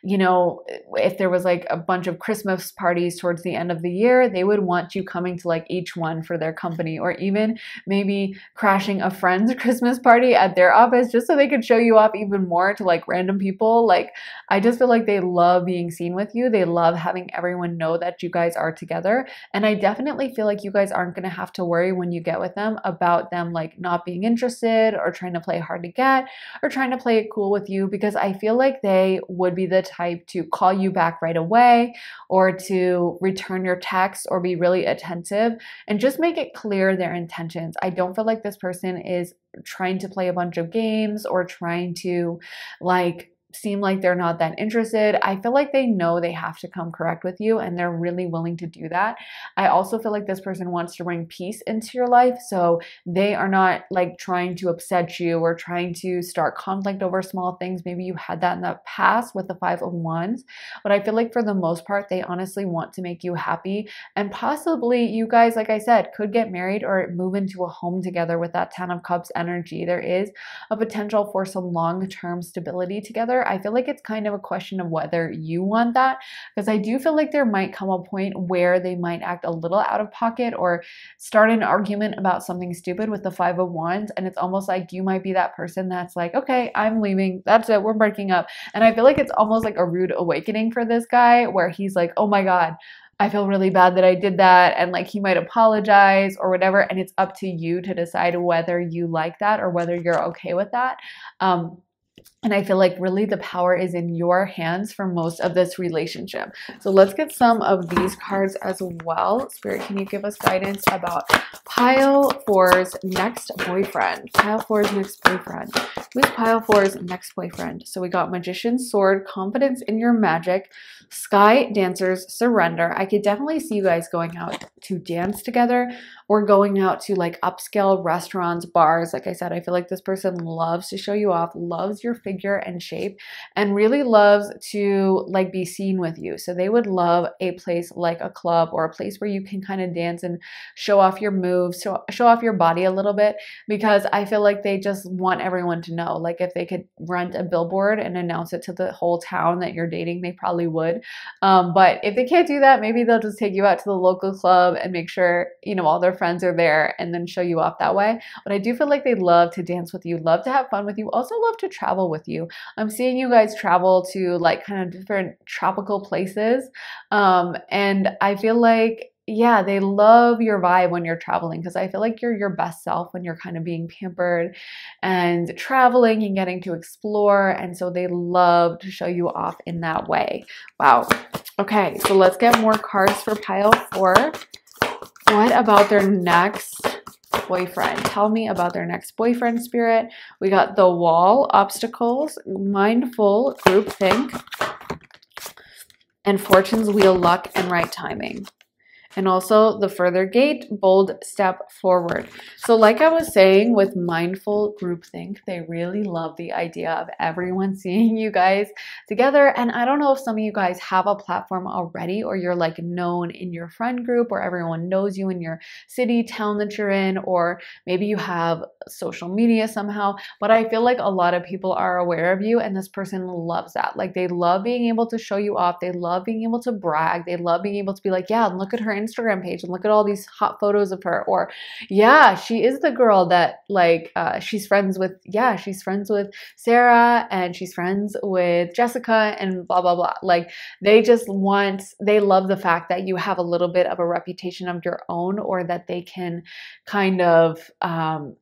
Speaker 1: you know, if there was like a bunch of Christmas parties towards the end of the year, they would want you coming to like each one for their company or even maybe crashing a friend's Christmas party at their office just so they could show you off even more to like random people. Like I just feel like they love being seen with you. They love having everyone know that you guys are together. And I definitely feel like you guys aren't going to have to worry when you get with them about them like not being interested or trying to play hard to get or trying to play it cool with you because I feel like they would be the type to call you back right away or to return your text or be really attentive and just make it clear their intentions. I don't feel like this person is trying to play a bunch of games or trying to like seem like they're not that interested. I feel like they know they have to come correct with you and they're really willing to do that. I also feel like this person wants to bring peace into your life. So they are not like trying to upset you or trying to start conflict over small things. Maybe you had that in the past with the Five of Wands. But I feel like for the most part, they honestly want to make you happy. And possibly you guys, like I said, could get married or move into a home together with that Ten of Cups energy. There is a potential for some long term stability together I feel like it's kind of a question of whether you want that because I do feel like there might come a point where they might act a little out of pocket or start an argument about something stupid with the Five of Wands. And it's almost like you might be that person that's like, okay, I'm leaving. That's it. We're breaking up. And I feel like it's almost like a rude awakening for this guy where he's like, oh my God, I feel really bad that I did that. And like he might apologize or whatever. And it's up to you to decide whether you like that or whether you're okay with that. Um, and I feel like really the power is in your hands for most of this relationship. So let's get some of these cards as well. Spirit, can you give us guidance about pile four's next boyfriend? Pile four's next boyfriend. Who's pile four's next boyfriend? So we got magician, sword, confidence in your magic, sky, dancers, surrender. I could definitely see you guys going out to dance together or going out to like upscale restaurants, bars. Like I said, I feel like this person loves to show you off, loves your figure and shape and really loves to like be seen with you. So they would love a place like a club or a place where you can kind of dance and show off your moves, show, show off your body a little bit because I feel like they just want everyone to know. Like if they could rent a billboard and announce it to the whole town that you're dating, they probably would. Um, but if they can't do that, maybe they'll just take you out to the local club and make sure, you know, all their friends are there and then show you off that way. But I do feel like they love to dance with you, love to have fun with you, also love to travel with you. I'm seeing you guys travel to like kind of different tropical places. Um, and I feel like yeah, they love your vibe when you're traveling because I feel like you're your best self when you're kind of being pampered and traveling and getting to explore. And so they love to show you off in that way. Wow. Okay, so let's get more cards for pile four. What about their next boyfriend. Tell me about their next boyfriend spirit. We got the wall, obstacles, mindful, group think, and fortune's wheel, luck, and right timing and also the further gate, bold step forward. So like I was saying with mindful groupthink, they really love the idea of everyone seeing you guys together. And I don't know if some of you guys have a platform already or you're like known in your friend group or everyone knows you in your city, town that you're in, or maybe you have social media somehow. But I feel like a lot of people are aware of you and this person loves that. Like they love being able to show you off. They love being able to brag. They love being able to be like, yeah, look at her Instagram page and look at all these hot photos of her. Or, yeah, she is the girl that like uh, she's friends with. Yeah, she's friends with Sarah and she's friends with Jessica and blah blah blah. Like they just want, they love the fact that you have a little bit of a reputation of your own, or that they can kind of um,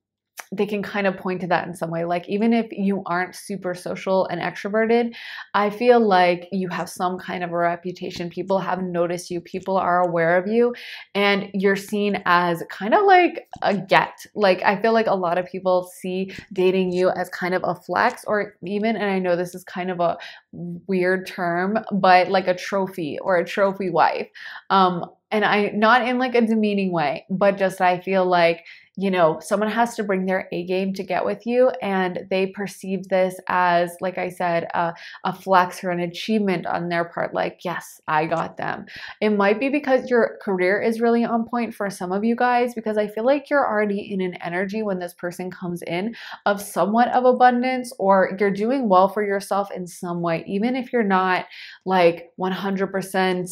Speaker 1: they can kind of point to that in some way. Like, even if you aren't super social and extroverted, I feel like you have some kind of a reputation. People have noticed you, people are aware of you, and you're seen as kind of like a get. Like, I feel like a lot of people see dating you as kind of a flex, or even, and I know this is kind of a weird term, but like a trophy or a trophy wife. Um, and I, not in like a demeaning way, but just I feel like you know, someone has to bring their A game to get with you, and they perceive this as, like I said, a, a flex or an achievement on their part. Like, yes, I got them. It might be because your career is really on point for some of you guys, because I feel like you're already in an energy when this person comes in of somewhat of abundance, or you're doing well for yourself in some way, even if you're not like 100%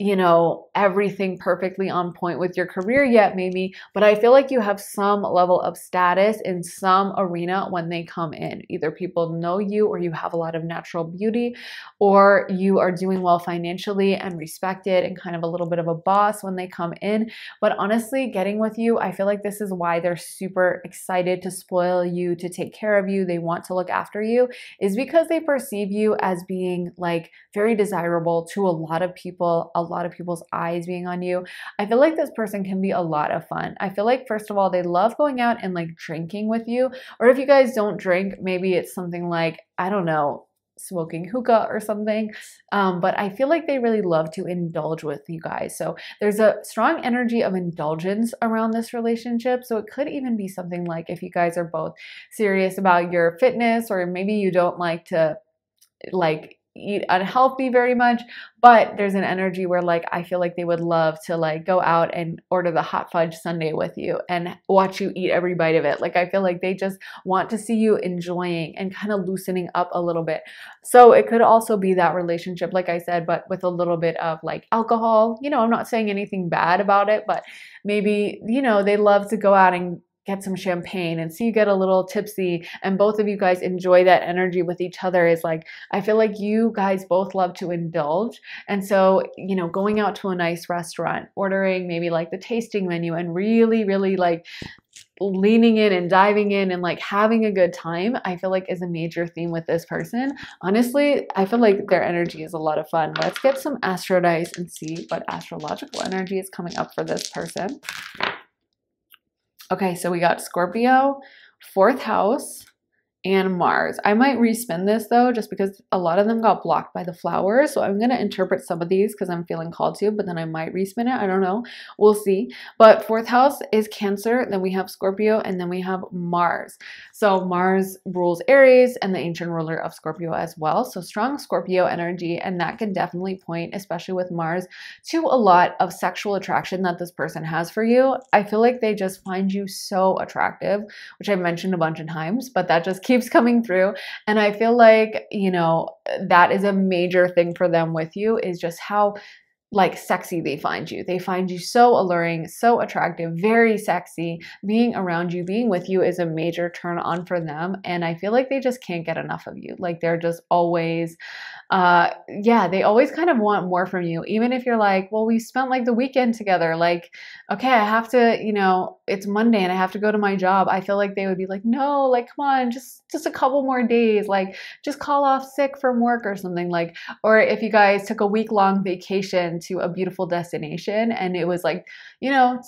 Speaker 1: you know, everything perfectly on point with your career yet, maybe, but I feel like you have some level of status in some arena when they come in. Either people know you, or you have a lot of natural beauty, or you are doing well financially and respected and kind of a little bit of a boss when they come in. But honestly, getting with you, I feel like this is why they're super excited to spoil you, to take care of you, they want to look after you, is because they perceive you as being like very desirable to a lot of people. A lot of people's eyes being on you. I feel like this person can be a lot of fun. I feel like, first of all, they love going out and like drinking with you. Or if you guys don't drink, maybe it's something like, I don't know, smoking hookah or something. Um, but I feel like they really love to indulge with you guys. So there's a strong energy of indulgence around this relationship. So it could even be something like if you guys are both serious about your fitness, or maybe you don't like to like eat unhealthy very much, but there's an energy where like I feel like they would love to like go out and order the hot fudge sundae with you and watch you eat every bite of it. Like I feel like they just want to see you enjoying and kind of loosening up a little bit. So it could also be that relationship, like I said, but with a little bit of like alcohol. You know, I'm not saying anything bad about it, but maybe, you know, they love to go out and get some champagne and see you get a little tipsy and both of you guys enjoy that energy with each other is like I feel like you guys both love to indulge. And so you know going out to a nice restaurant ordering maybe like the tasting menu and really really like leaning in and diving in and like having a good time I feel like is a major theme with this person. Honestly I feel like their energy is a lot of fun. Let's get some astro dice and see what astrological energy is coming up for this person Okay, so we got Scorpio, fourth house, and Mars. I might respin this though, just because a lot of them got blocked by the flowers. So I'm going to interpret some of these because I'm feeling called to, but then I might respin it. I don't know. We'll see. But fourth house is Cancer. Then we have Scorpio and then we have Mars. So Mars rules Aries and the ancient ruler of Scorpio as well. So strong Scorpio energy. And that can definitely point, especially with Mars, to a lot of sexual attraction that this person has for you. I feel like they just find you so attractive, which I've mentioned a bunch of times, but that just keeps coming through. And I feel like, you know, that is a major thing for them with you is just how like sexy they find you. They find you so alluring, so attractive, very sexy. Being around you, being with you is a major turn on for them. And I feel like they just can't get enough of you. Like they're just always, uh, yeah, they always kind of want more from you. Even if you're like, well, we spent like the weekend together. Like, okay, I have to, you know, it's Monday and I have to go to my job. I feel like they would be like, no, like, come on, just, just a couple more days. Like, just call off sick from work or something like, or if you guys took a week long vacation to a beautiful destination and it was like, you know,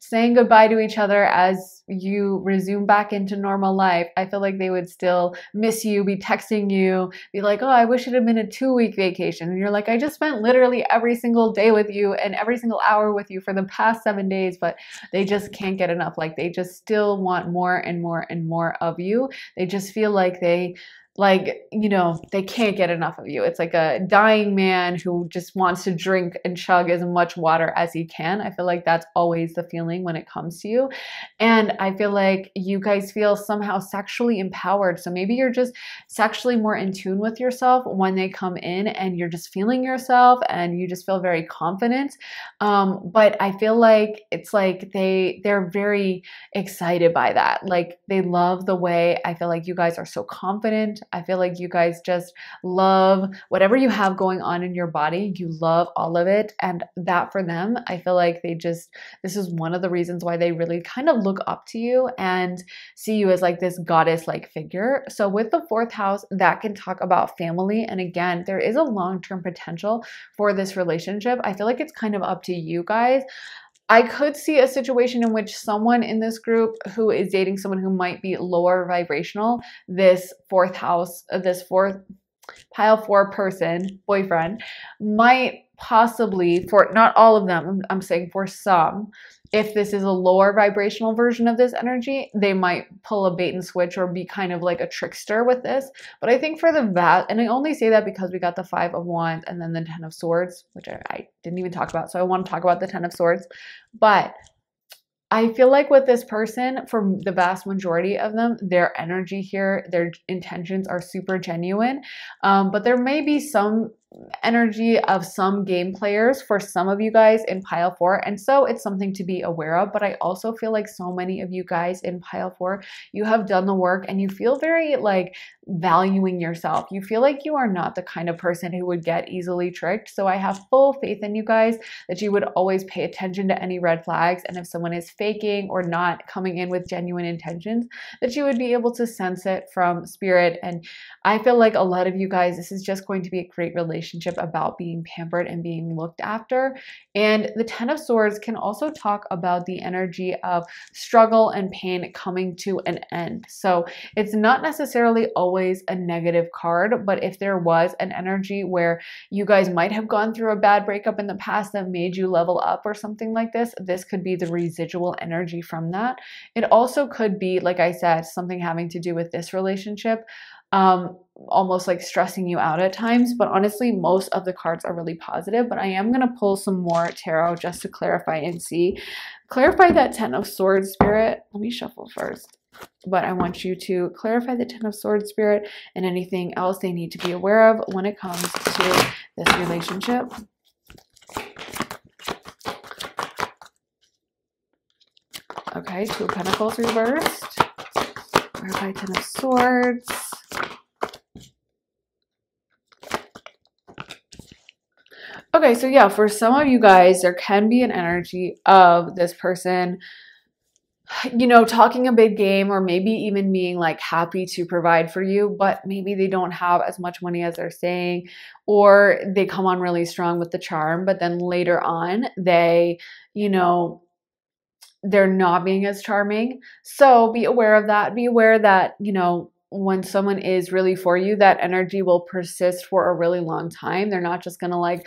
Speaker 1: saying goodbye to each other as you resume back into normal life, I feel like they would still miss you, be texting you, be like, oh, I wish it had been a two week vacation. And you're like, I just spent literally every single day with you and every single hour with you for the past seven days, but they just can't get enough. Like they just still want more and more and more of you. They just feel like they like you know they can't get enough of you. It's like a dying man who just wants to drink and chug as much water as he can. I feel like that's always the feeling when it comes to you. And i feel like you guys feel somehow sexually empowered. So maybe you're just sexually more in tune with yourself when they come in and you're just feeling yourself and you just feel very confident. Um, but i feel like it's like they they're very excited by that. Like they love the way i feel like you guys are so confident I feel like you guys just love whatever you have going on in your body. You love all of it. And that for them, I feel like they just, this is one of the reasons why they really kind of look up to you and see you as like this goddess like figure. So with the fourth house, that can talk about family. And again, there is a long term potential for this relationship. I feel like it's kind of up to you guys. I could see a situation in which someone in this group who is dating someone who might be lower vibrational, this fourth house, uh, this fourth pile four person, boyfriend, might possibly, for not all of them, I'm saying for some, if this is a lower vibrational version of this energy, they might pull a bait and switch or be kind of like a trickster with this. But I think for the vast, and I only say that because we got the Five of Wands and then the Ten of Swords, which I, I didn't even talk about. So I want to talk about the Ten of Swords. But I feel like with this person, for the vast majority of them, their energy here, their intentions are super genuine. Um, but there may be some energy of some game players for some of you guys in pile four. And so it's something to be aware of. But I also feel like so many of you guys in pile four, you have done the work and you feel very like valuing yourself. You feel like you are not the kind of person who would get easily tricked. So I have full faith in you guys that you would always pay attention to any red flags. And if someone is faking or not coming in with genuine intentions, that you would be able to sense it from spirit. And I feel like a lot of you guys, this is just going to be a great relationship relationship about being pampered and being looked after. And the Ten of Swords can also talk about the energy of struggle and pain coming to an end. So it's not necessarily always a negative card, but if there was an energy where you guys might have gone through a bad breakup in the past that made you level up or something like this, this could be the residual energy from that. It also could be, like I said, something having to do with this relationship um, almost like stressing you out at times. But honestly, most of the cards are really positive. But I am going to pull some more tarot just to clarify and see. Clarify that Ten of Swords spirit. Let me shuffle first. But I want you to clarify the Ten of Swords spirit and anything else they need to be aware of when it comes to this relationship. Okay, Two of Pentacles reversed. Clarify Ten of Swords. Okay, so yeah, for some of you guys, there can be an energy of this person, you know, talking a big game or maybe even being like happy to provide for you, but maybe they don't have as much money as they're saying, or they come on really strong with the charm, but then later on, they, you know, they're not being as charming. So be aware of that. Be aware that, you know, when someone is really for you, that energy will persist for a really long time. They're not just to like,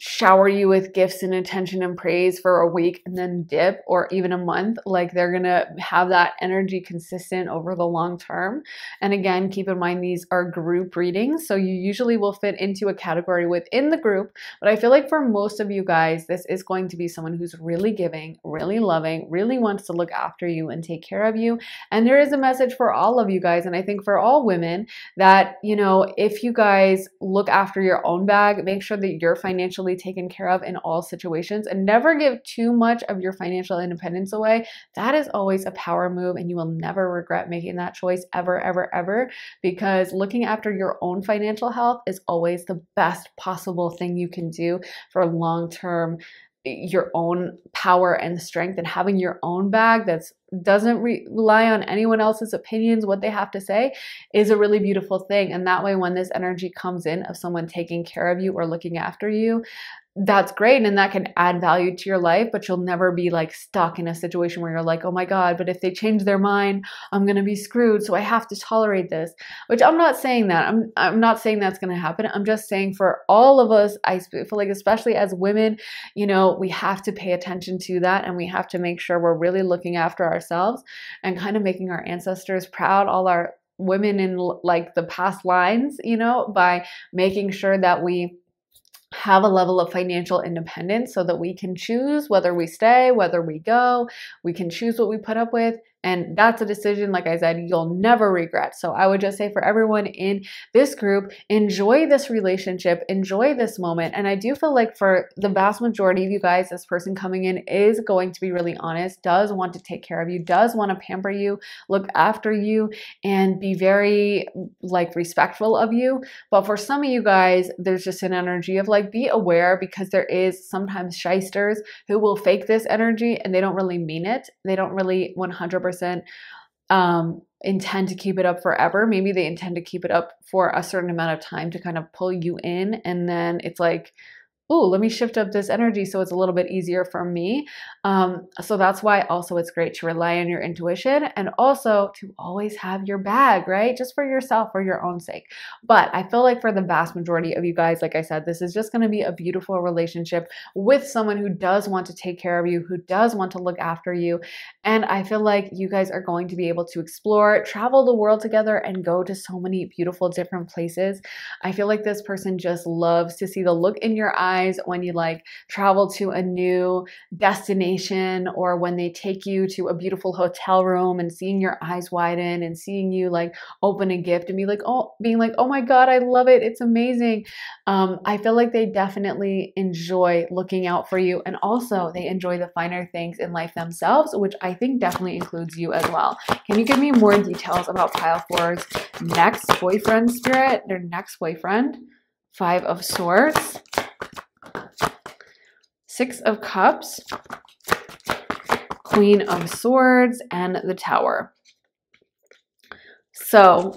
Speaker 1: shower you with gifts and attention and praise for a week and then dip or even a month like they're going to have that energy consistent over the long term. And again keep in mind these are group readings so you usually will fit into a category within the group. But i feel like for most of you guys this is going to be someone who's really giving really loving really wants to look after you and take care of you. And there is a message for all of you guys and i think for all women that you know if you guys look after your own bag make sure that you're financially taken care of in all situations and never give too much of your financial independence away. That is always a power move, and you will never regret making that choice ever, ever, ever because looking after your own financial health is always the best possible thing you can do for long term your own power and strength and having your own bag that doesn't re- rely on anyone else's opinions what they have to say is a really beautiful thing. And that way when this energy comes in of someone taking care of you or looking after you that's great and that can add value to your life but you'll never be like stuck in a situation where you're like oh my god but if they change their mind i'm going to be screwed so i have to tolerate this which i'm not saying that. I'm i'm not saying that's going to happen. I'm just saying for all of us i feel like especially as women you know we have to pay attention to that and we have to make sure we're really looking after ourselves and kind of making our ancestors proud all our women in like the past lines you know by making sure that we have a level of financial independence so that we can choose whether we stay, whether we go, we can choose what we put up with, and that's a decision, like I said, you'll never regret. So I would just say for everyone in this group, enjoy this relationship, enjoy this moment. And I do feel like for the vast majority of you guys, this person coming in is going to be really honest, does want to take care of you, does want to pamper you, look after you, and be very like respectful of you. But for some of you guys, there's just an energy of like, be aware because there is sometimes shysters who will fake this energy and they don't really mean it. They don't really 100% percent um, intend to keep it up forever. Maybe they intend to keep it up for a certain amount of time to kind of pull you in. And then it's like, oh, let me shift up this energy so it's a little bit easier for me. Um, so that's why also it's great to rely on your intuition and also to always have your bag, right? Just for yourself, for your own sake. But I feel like for the vast majority of you guys, like I said, this is just going to be a beautiful relationship with someone who does want to take care of you, who does want to look after you. And I feel like you guys are going to be able to explore, travel the world together, and go to so many beautiful different places. I feel like this person just loves to see the look in your eyes when you like travel to a new destination or when they take you to a beautiful hotel room and seeing your eyes widen and seeing you like open a gift and be like, oh, being like, oh my God, I love it. It's amazing. Um, I feel like they definitely enjoy looking out for you. And also, they enjoy the finer things in life themselves, which I think definitely includes you as well. Can you give me more details about Pile 4's next boyfriend spirit, their next boyfriend? Five of Swords. Six of Cups, Queen of Swords, and the Tower. So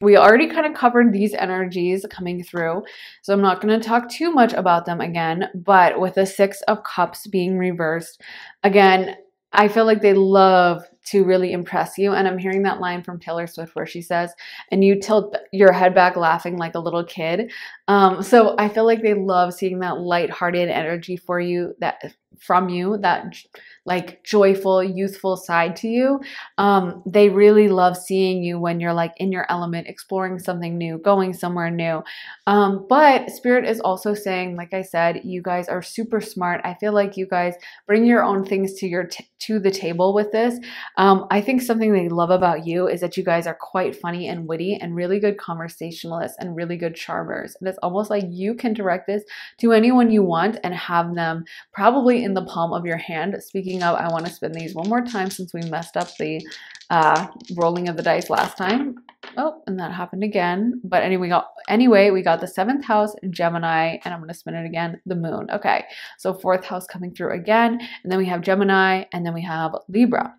Speaker 1: we already kind of covered these energies coming through, so I'm not going to talk too much about them again. But with the Six of Cups being reversed, again, I feel like they love to really impress you. And I'm hearing that line from Taylor Swift where she says, and you tilt your head back laughing like a little kid. Um, so I feel like they love seeing that light-hearted energy for you that from you, that like joyful, youthful side to you. Um, they really love seeing you when you're like in your element, exploring something new, going somewhere new. Um, but Spirit is also saying, like I said, you guys are super smart. I feel like you guys bring your own things to your t- to the table with this. Um, I think something they love about you is that you guys are quite funny and witty and really good conversationalists and really good charmers. And it's almost like you can direct this to anyone you want and have them probably in the palm of your hand. Speaking of, I want to spin these one more time since we messed up the uh, rolling of the dice last time. Oh, and that happened again. But anyway, we got anyway, we got the seventh house, Gemini, and I'm gonna spin it again, the moon. Okay, so fourth house coming through again, and then we have Gemini, and then we have Libra.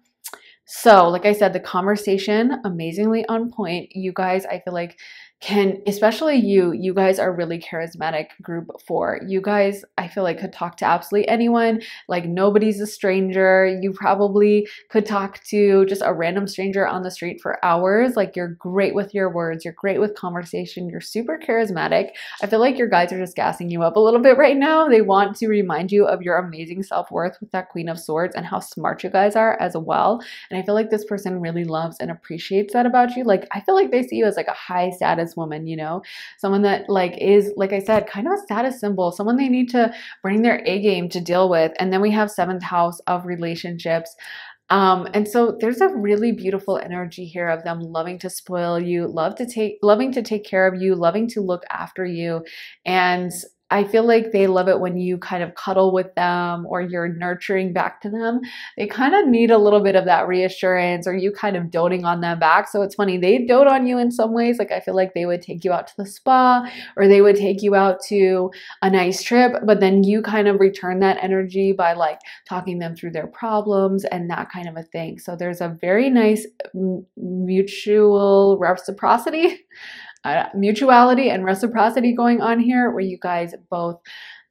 Speaker 1: So, like I said, the conversation amazingly on point. You guys, I feel like can especially you you guys are really charismatic group four. You guys i feel like could talk to absolutely anyone. Like nobody's a stranger. You probably could talk to just a random stranger on the street for hours. Like you're great with your words. You're great with conversation. You're super charismatic. I feel like your guys are just gassing you up a little bit right now. They want to remind you of your amazing self-worth with that queen of swords and how smart you guys are as well. And i feel like this person really loves and appreciates that about you. Like i feel like they see you as like a high status woman, you know, someone that like is, like I said, kind of a status symbol, someone they need to bring their A game to deal with. And then we have seventh house of relationships. Um, and so there's a really beautiful energy here of them loving to spoil you, love to take, loving to take care of you, loving to look after you, and I feel like they love it when you kind of cuddle with them or you're nurturing back to them. They kind of need a little bit of that reassurance or you kind of doting on them back. So it's funny, they dote on you in some ways. Like I feel like they would take you out to the spa or they would take you out to a nice trip, but then you kind of return that energy by like talking them through their problems and that kind of a thing. So there's a very nice mutual reciprocity uh, mutuality and reciprocity going on here where you guys both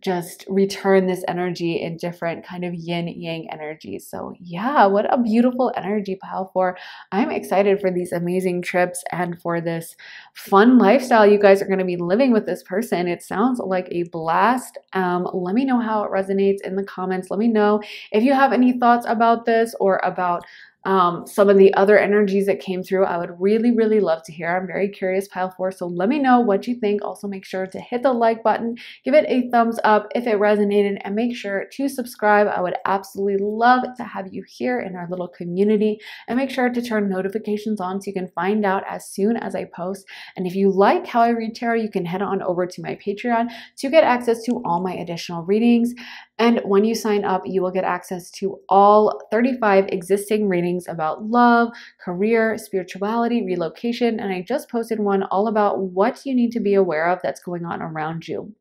Speaker 1: just return this energy in different kind of yin yang energies. So yeah, what a beautiful energy pile four. I'm excited for these amazing trips and for this fun lifestyle you guys are going to be living with this person. It sounds like a blast. Um, let me know how it resonates in the comments. Let me know if you have any thoughts about this or about um, some of the other energies that came through. I would really, really love to hear. I'm very curious, pile four. So let me know what you think. Also, make sure to hit the like button, give it a thumbs up if it resonated, and make sure to subscribe. I would absolutely love to have you here in our little community. And make sure to turn notifications on so you can find out as soon as I post. And if you like how I read tarot, you can head on over to my Patreon to get access to all my additional readings. And when you sign up, you will get access to all 35 existing readings about love, career, spirituality, relocation. And I just posted one all about what you need to be aware of that's going on around you.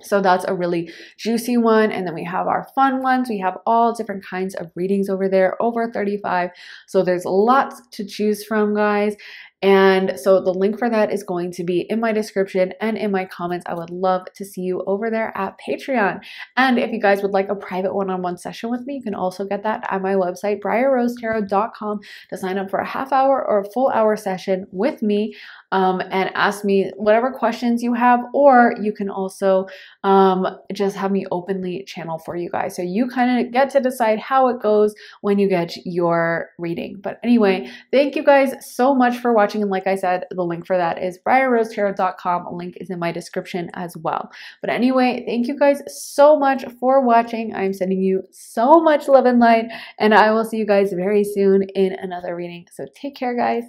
Speaker 1: So that's a really juicy one. And then we have our fun ones. We have all different kinds of readings over there, over 35. So there's lots to choose from, guys. And so the link for that is going to be in my description and in my comments. I would love to see you over there at Patreon. And if you guys would like a private one-on-one session with me, you can also get that at my website, briarrosetarot.com to sign up for a half hour or a full hour session with me um, and ask me whatever questions you have, or you can also um, just have me openly channel for you guys. So you kind of get to decide how it goes when you get your reading. But anyway, thank you guys so much for watching. And like I said, the link for that is briarrosetarot.com. Link is in my description as well. But anyway, thank you guys so much for watching. I'm sending you so much love and light, and I will see you guys very soon in another reading. So take care, guys.